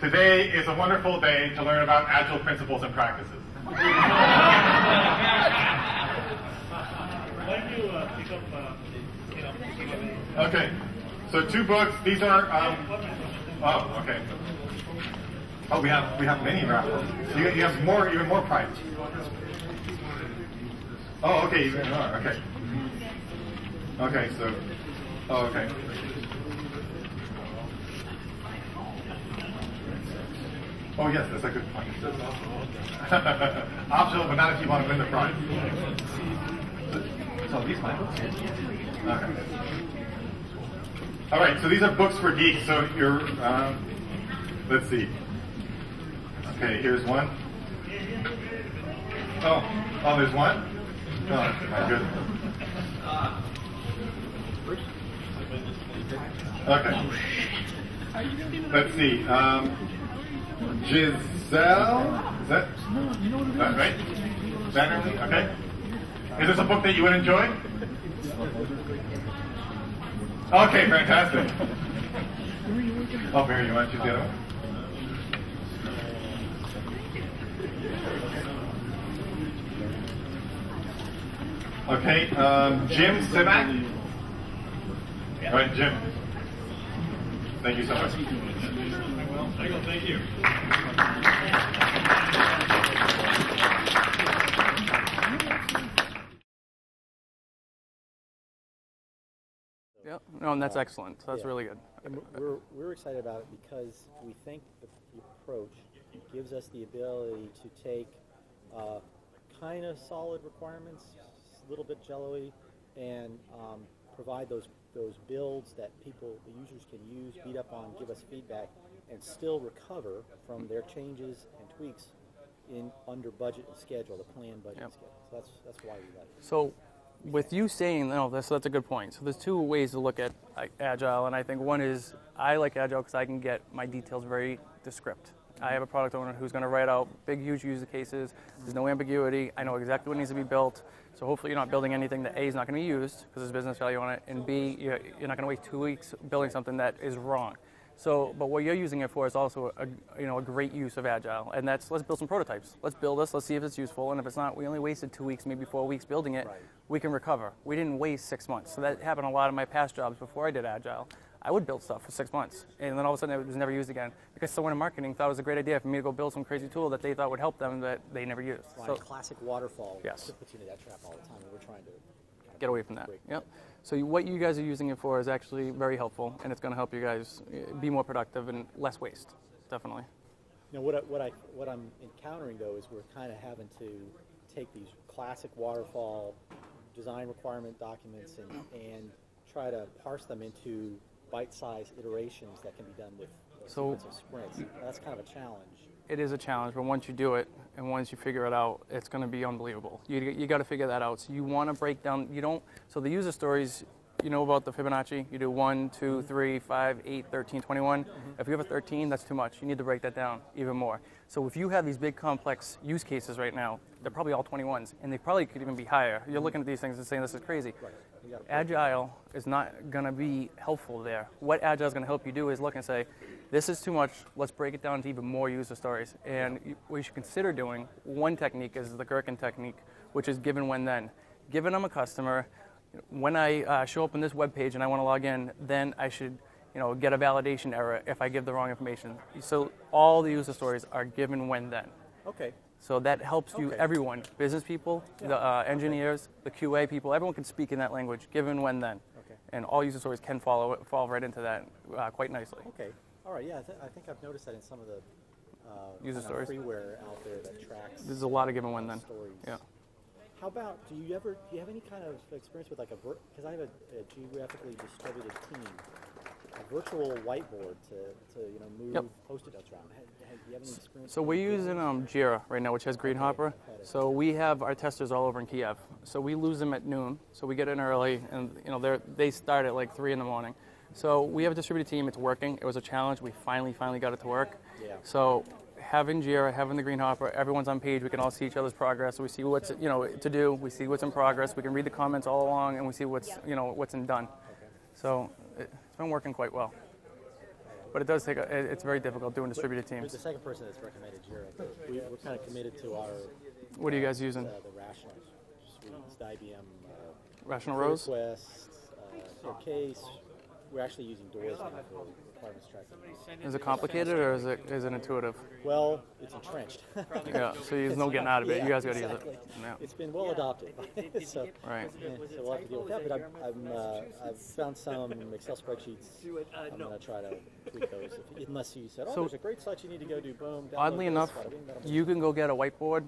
today is a wonderful day to learn about Agile principles and practices. When do you pick up, you pick up? Okay, so two books. These are. Um, oh, okay. Oh, we have we have many books. So you, you have more, even more prizes. Oh, okay, even more. Okay. Okay, so. Oh, okay. Oh, yes, that's a good point. Optional, but not if you want to win the prize. So these. Okay. All right, so these are books for geeks. So you're, um, let's see. Okay, here's one. Oh, oh, there's one. Oh, my goodness. Okay. Let's see. Um, Giselle, is that, that right? Bannerly? Okay. Is this a book that you would enjoy? Okay, fantastic. Oh, Barry, you want to choose one? Okay, um, Jim Simak. Right, Jim. Thank you so much. Michael, thank you. Yeah, no, and that's excellent. So that's Yeah. really good. And we're, we're excited about it because we think the, the approach gives us the ability to take uh, kind of solid requirements, a little bit jello-y, and um, provide those those builds that people, the users can use, beat up on, give us feedback, and still recover from their changes and tweaks in under budget and schedule, the planned budget and schedule. So that's that's why we like it. So, with you saying no, that's that's a good point. So there's two ways to look at agile, and I think one is I like agile because I can get my details very descript. I have a product owner who's going to write out big, huge user cases. There's no ambiguity. I know exactly what needs to be built. So hopefully you're not building anything that A is not going to be used because there's business value on it, and B you're, you're not going to waste two weeks building something that is wrong. So, but what you're using it for is also a, you know, a great use of Agile, and that's let's build some prototypes. Let's build this, let's see if it's useful, and if it's not, we only wasted two weeks, maybe four weeks building it, we can recover. We didn't waste six months. So that happened a lot of my past jobs before I did Agile. I would build stuff for six months, and then all of a sudden it was never used again because someone in marketing thought it was a great idea for me to go build some crazy tool that they thought would help them that they never used. So classic waterfall Yes. puts you into that trap all the time, and we're trying to get away from that. Yep. So you, what you guys are using it for is actually very helpful, and it's going to help you guys uh, be more productive and less waste. Definitely. You know, what I, what I what I'm encountering though is we're kind of having to take these classic waterfall design requirement documents and and try to parse them into bite-sized iterations that can be done with So- sprints. That's kind of a challenge. It is a challenge, but once you do it and once you figure it out, it's going to be unbelievable. You, you got to figure that out. So you want to break down. You don't. So the user stories, you know about the Fibonacci. You do 1, 2, mm-hmm. 3, 5, 8, 13, 21. Mm-hmm. If you have a 13, that's too much. You need to break that down even more. So if you have these big complex use cases right now, they're probably all 21s, and they probably could even be higher. You're mm-hmm. looking at these things and saying this is crazy. Gotta- Agile is not going to be helpful there. What Agile is going to help you do is look and say, this is too much. Let's break it down to even more user stories. And you- what you should consider doing, one technique is the Gherkin technique, which is given when then. Given I'm a customer, when I uh, show up on this web page and I want to log in, then I should you know, get a validation error if I give the wrong information. So all the user stories are given when then. Okay. So that helps you, Okay. everyone, business people, the uh, engineers, the QA people, everyone can speak in that language, given when then. Okay. And all user stories can follow fall right into that uh, quite nicely. Okay. All right. Yeah, I, th- I think I've noticed that in some of the uh, User stories. freeware out there that tracks. There's a lot of given when then. Stories. Yeah. How about do you ever do you have any kind of experience with like a because I have a, a geographically distributed team, a virtual whiteboard to, to you know move Yep. post-it notes around. Have, have you have any experience? So we're using um, Jira right now, which has Greenhopper. So we have our testers all over in Kiev. So we lose them at noon. So we get in early, and you know they they start at like three in the morning. So we have a distributed team. It's working. It was a challenge. We finally finally got it to work. Yeah. So having Jira, having the Greenhopper, everyone's on page. We can all see each other's progress. We see what's you know to do. We see what's in progress. We can read the comments all along, and we see what's you know what's in done. So it, it's been working quite well. But it does take a, it- it's very difficult doing distributed You're teams. the second person that's recommended Jira. We, we're kind of committed to our. What are you guys using? Uh, the rational it's the IBM. Uh, Rational Rose? Quest, uh, case. We're actually using Doors now for requirements tracking. Is it complicated or is it is it intuitive? Well, it's entrenched. Yeah, so there's no getting out of it. You guys gotta use it. Yeah. It's been well adopted. so, Right. yeah, so we'll have to deal with that. But I'm, I'm, uh, I've found some Excel spreadsheets. I'm going to try to tweak those. If, unless you said, oh, So- there's a great site you need to go do. Boom. Oddly this, enough, bada bing, bada boom. you can go get a whiteboard,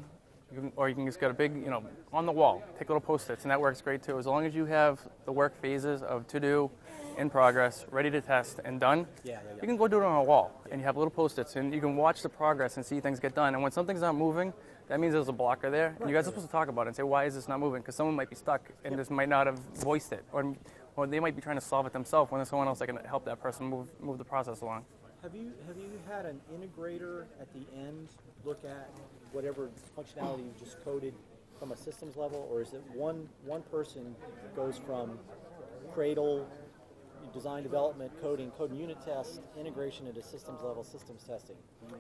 you can, or you can just get a big, you know, on the wall. Take little post-its, and that works great too. As long as you have the work phases of to do, in progress, ready to test, and done. Yeah, yeah, yeah. You can go do it on a wall, and you have little post-its, and you can watch the progress and see things get done. And when something's not moving, that means there's a blocker there, and you guys are supposed to talk about it and say, why is this not moving? Because someone might be stuck and just might not have voiced it, or, or they might be trying to solve it themselves when there's someone else that can help that person move move the process along. Have you have you had an integrator at the end look at whatever functionality you just coded from a systems level, or is it one one person goes from cradle design, development, coding, code and unit test, integration into systems level systems testing. Do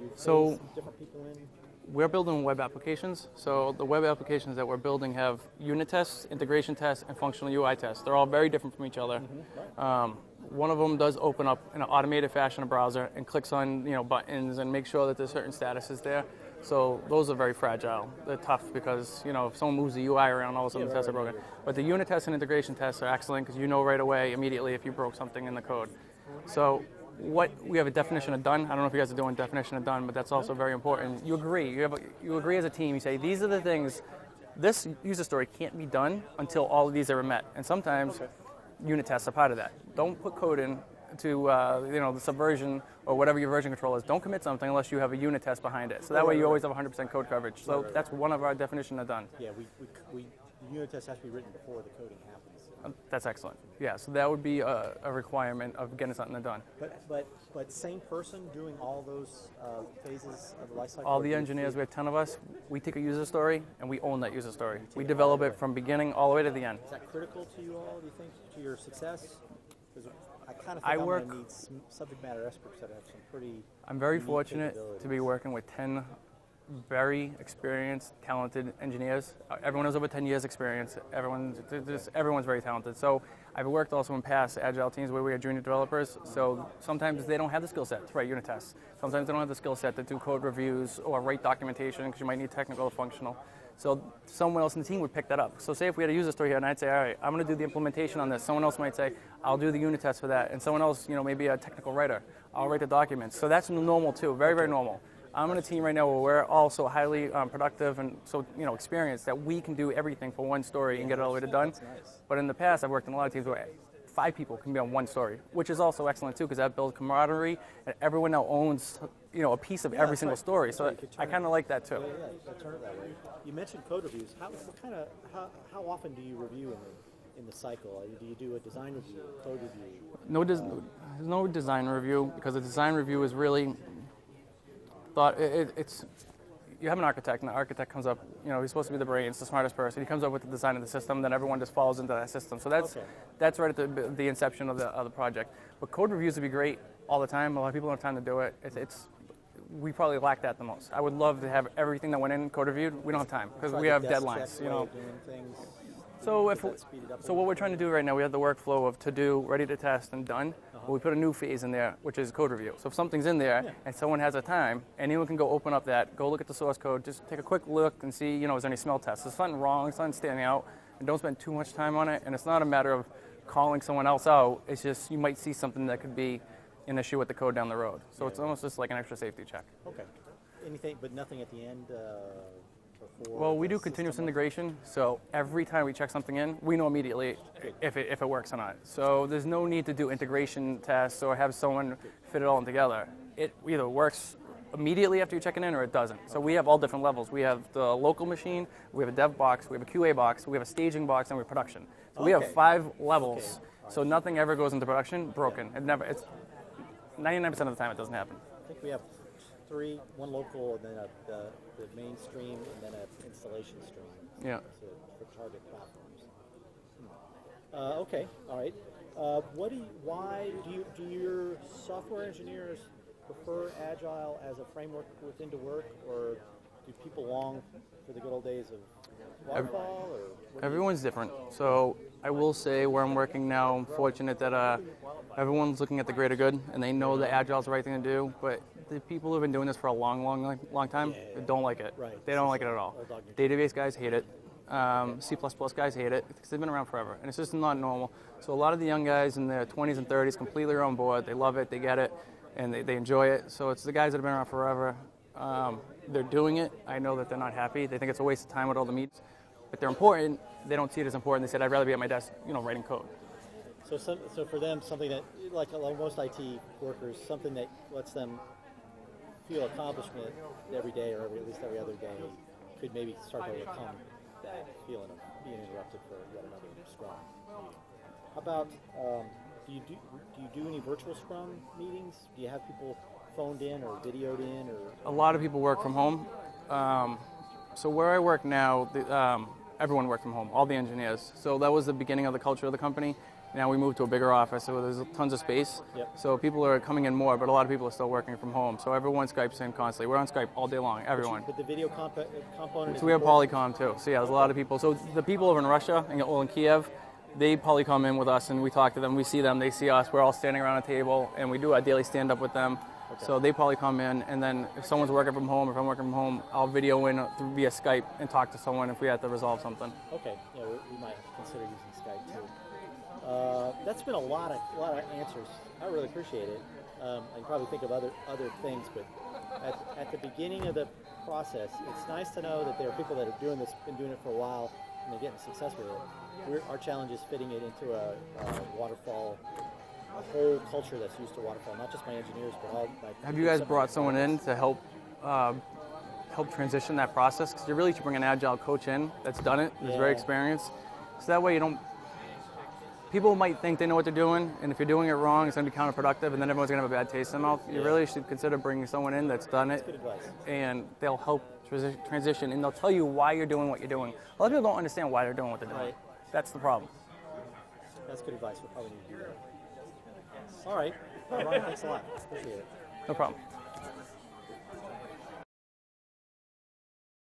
you, So- different people in? We're building web applications. So the web applications that we're building have unit tests, integration tests, and functional UI tests. They're all very different from each other. Um, one of them does open up in an automated fashion a browser and clicks on you know buttons and makes sure that there's certain statuses there. So those are very fragile. They're tough because you know if someone moves the UI around, all of a sudden Yeah, the tests are right, broken. But the unit tests and integration tests are excellent because you know right away immediately if you broke something in the code. So what we have a definition of done. I don't know if you guys are doing definition of done, but that's also very important. You agree. You have a, you agree as a team. You say these are the things. This user story can't be done until all of these are met. And sometimes unit tests are part of that. Don't put code in to uh, you know the subversion or whatever your version control is. Don't commit something unless you have a unit test behind it. So that Right, way right, you always right. have 100% code coverage. So that's one of our definition of done. Yeah, we, we, we, the unit test has to be written before the coding happens. Um, That's excellent. Yeah. So that would be a, a requirement of getting something done. But, but, but same person doing all those uh, phases of the life cycle? all the engineers, we have 10 of us, we take a user story and we own that user story. We develop it from beginning all the way to the end. Is that critical to you all, do you think, to your success? I kind of think I I'm work- going need subject matter experts that have some pretty. I'm very fortunate to be working with 10 very experienced, talented engineers. Uh, Everyone has over 10 years experience. Everyone's, just, everyone's very talented. So I've worked also in past agile teams where we are junior developers. So sometimes they don't have the skill set to write unit tests. Sometimes they don't have the skill set to do code reviews or write documentation because you might need technical or functional. So someone else in the team would pick that up. So say if we had a user story here and I'd say, all right, I'm going to do the implementation on this. Someone else might say, I'll do the unit test for that. And someone else, you know, maybe a technical writer, I'll write the documents. So that's normal too, very, very normal. I'm in a team right now where we're all so highly um, productive and so you know experienced that we can do everything for one story and get it all the way to done. But in the past, I've worked in a lot of teams where five people can be on one story, which is also excellent too because that builds camaraderie and everyone now owns you know a piece of Yeah, every single right. story. So could I kind of like that too. Yeah, yeah, you turn it that way. You mentioned code reviews. How, what kind of, how, how often do you review in the, in the cycle? Do you do a design review, code review? No, des- there's no design review because the design review is really thought. It, it's you have an architect, and the architect comes up. You know, he's supposed to be the brains, the smartest person. He comes up with the design of the system, then everyone just follows into that system. So that's Okay. that's right at the, the inception of the of the project. But code reviews would be great all the time. A lot of people don't have time to do it. It's, it's we probably lack that the most. I would love to have everything that went in code reviewed. We don't have time because we have deadlines. You know. Of doing things. So if that speeded up a so, what we're trying to do right now, we have the workflow of to do, ready to test, and done. But we put a new phase in there, which is code review. So if something's in there and someone has a time, anyone can go open up that, go look at the source code, just take a quick look and see, you know, is there any smell tests? Is something wrong? Is something standing out? And don't spend too much time on it. And it's not a matter of calling someone else out. It's just you might see something that could be an issue with the code down the road. So it's almost just like an extra safety check. Okay. Anything, but nothing at the end uh, before? Well, we do continuous integration, so every time we check something in, we know immediately if it, if it works or not. So there's no need to do integration tests or have someone fit it all in together. It either works immediately after you check it in or it doesn't. So we have all different levels. We have the local machine, we have a dev box, we have a QA box, we have a staging box, and we have production. So we have five levels. So nothing ever goes into production broken. It never. It's 99% of the time it doesn't happen. I think we have three, one local, and then a, the, the mainstream, and then an installation stream. Yeah. To, for target platforms. Hmm. Uh, okay, all right. Uh, what do you, why do you do your software engineers prefer agile as a framework within to work, or do people long for the good old days of waterfall? Or what do you- Everyone's different. So I will say where I'm working now, I'm fortunate that uh, everyone's looking at the greater good and they know that agile is the right thing to do. But the people who've been doing this for a long, long, long, time they don't like it. Right. They don't like it at all. Old dog new Database guys hate it. Um, C++ guys hate it because they've been around forever, and it's just not normal. So a lot of the young guys in their 20s and 30s completely are on board. They love it, they get it, and they, they enjoy it. So it's the guys that have been around forever. Um, they're doing it. I know that they're not happy. They think it's a waste of time with all the meetings, but they're important. They don't see it as important. They said, "I'd rather be at my desk, you know, writing code." So, some, so for them, something that, like most IT workers, something that lets them feel accomplishment every day, or every, at least every other day, could maybe start to overcome that feeling of being interrupted for yet another scrum. How about um, do you do do you do any virtual scrum meetings? Do you have people phoned in or videoed in, or a lot of people work from home. Um, so where I work now, the, um, everyone worked from home, all the engineers. So that was the beginning of the culture of the company. Now we moved to a bigger office, so there's tons of space. Yep. So people are coming in more, but a lot of people are still working from home. So everyone Skypes in constantly. We're on Skype all day long, everyone. But the video comp- uh, component is So we have. Polycom too. So yeah, there's a lot of people. So the people over in Russia and well, in Kiev, they Polycom in with us, and we talk to them. We see them, they see us. We're all standing around a table, and we do a daily stand up with them. So they probably come in, and then if someone's working from home, if I'm working from home, I'll video in through via Skype and talk to someone if we have to resolve something. Okay, yeah, we, we might consider using. Uh, that's been a lot of lot of answers. I really appreciate it. Um, I can probably think of other other things, but at, at the beginning of the process, it's nice to know that there are people that are doing this, been doing it for a while, and they're getting success with it. We're, our challenge is fitting it into a, a waterfall, a whole culture that's used to waterfall, not just my engineers, but all my. Have you guys brought someone in to help uh, help transition that process? Because you really should bring an agile coach in that's done it, that's very experienced. So that way you don't. People might think they know what they're doing, and if you're doing it wrong, it's going to be counterproductive, and then everyone's going to have a bad taste in their mouth. You really should consider bringing someone in that's done it, good advice. and they'll help transi- transition, and they'll tell you why you're doing what you're doing. A lot of people don't understand why they're doing what they're doing. Right. That's the problem. That's good advice. We'll probably need to do that. All right, Ron, thanks a lot. Appreciate it. No problem.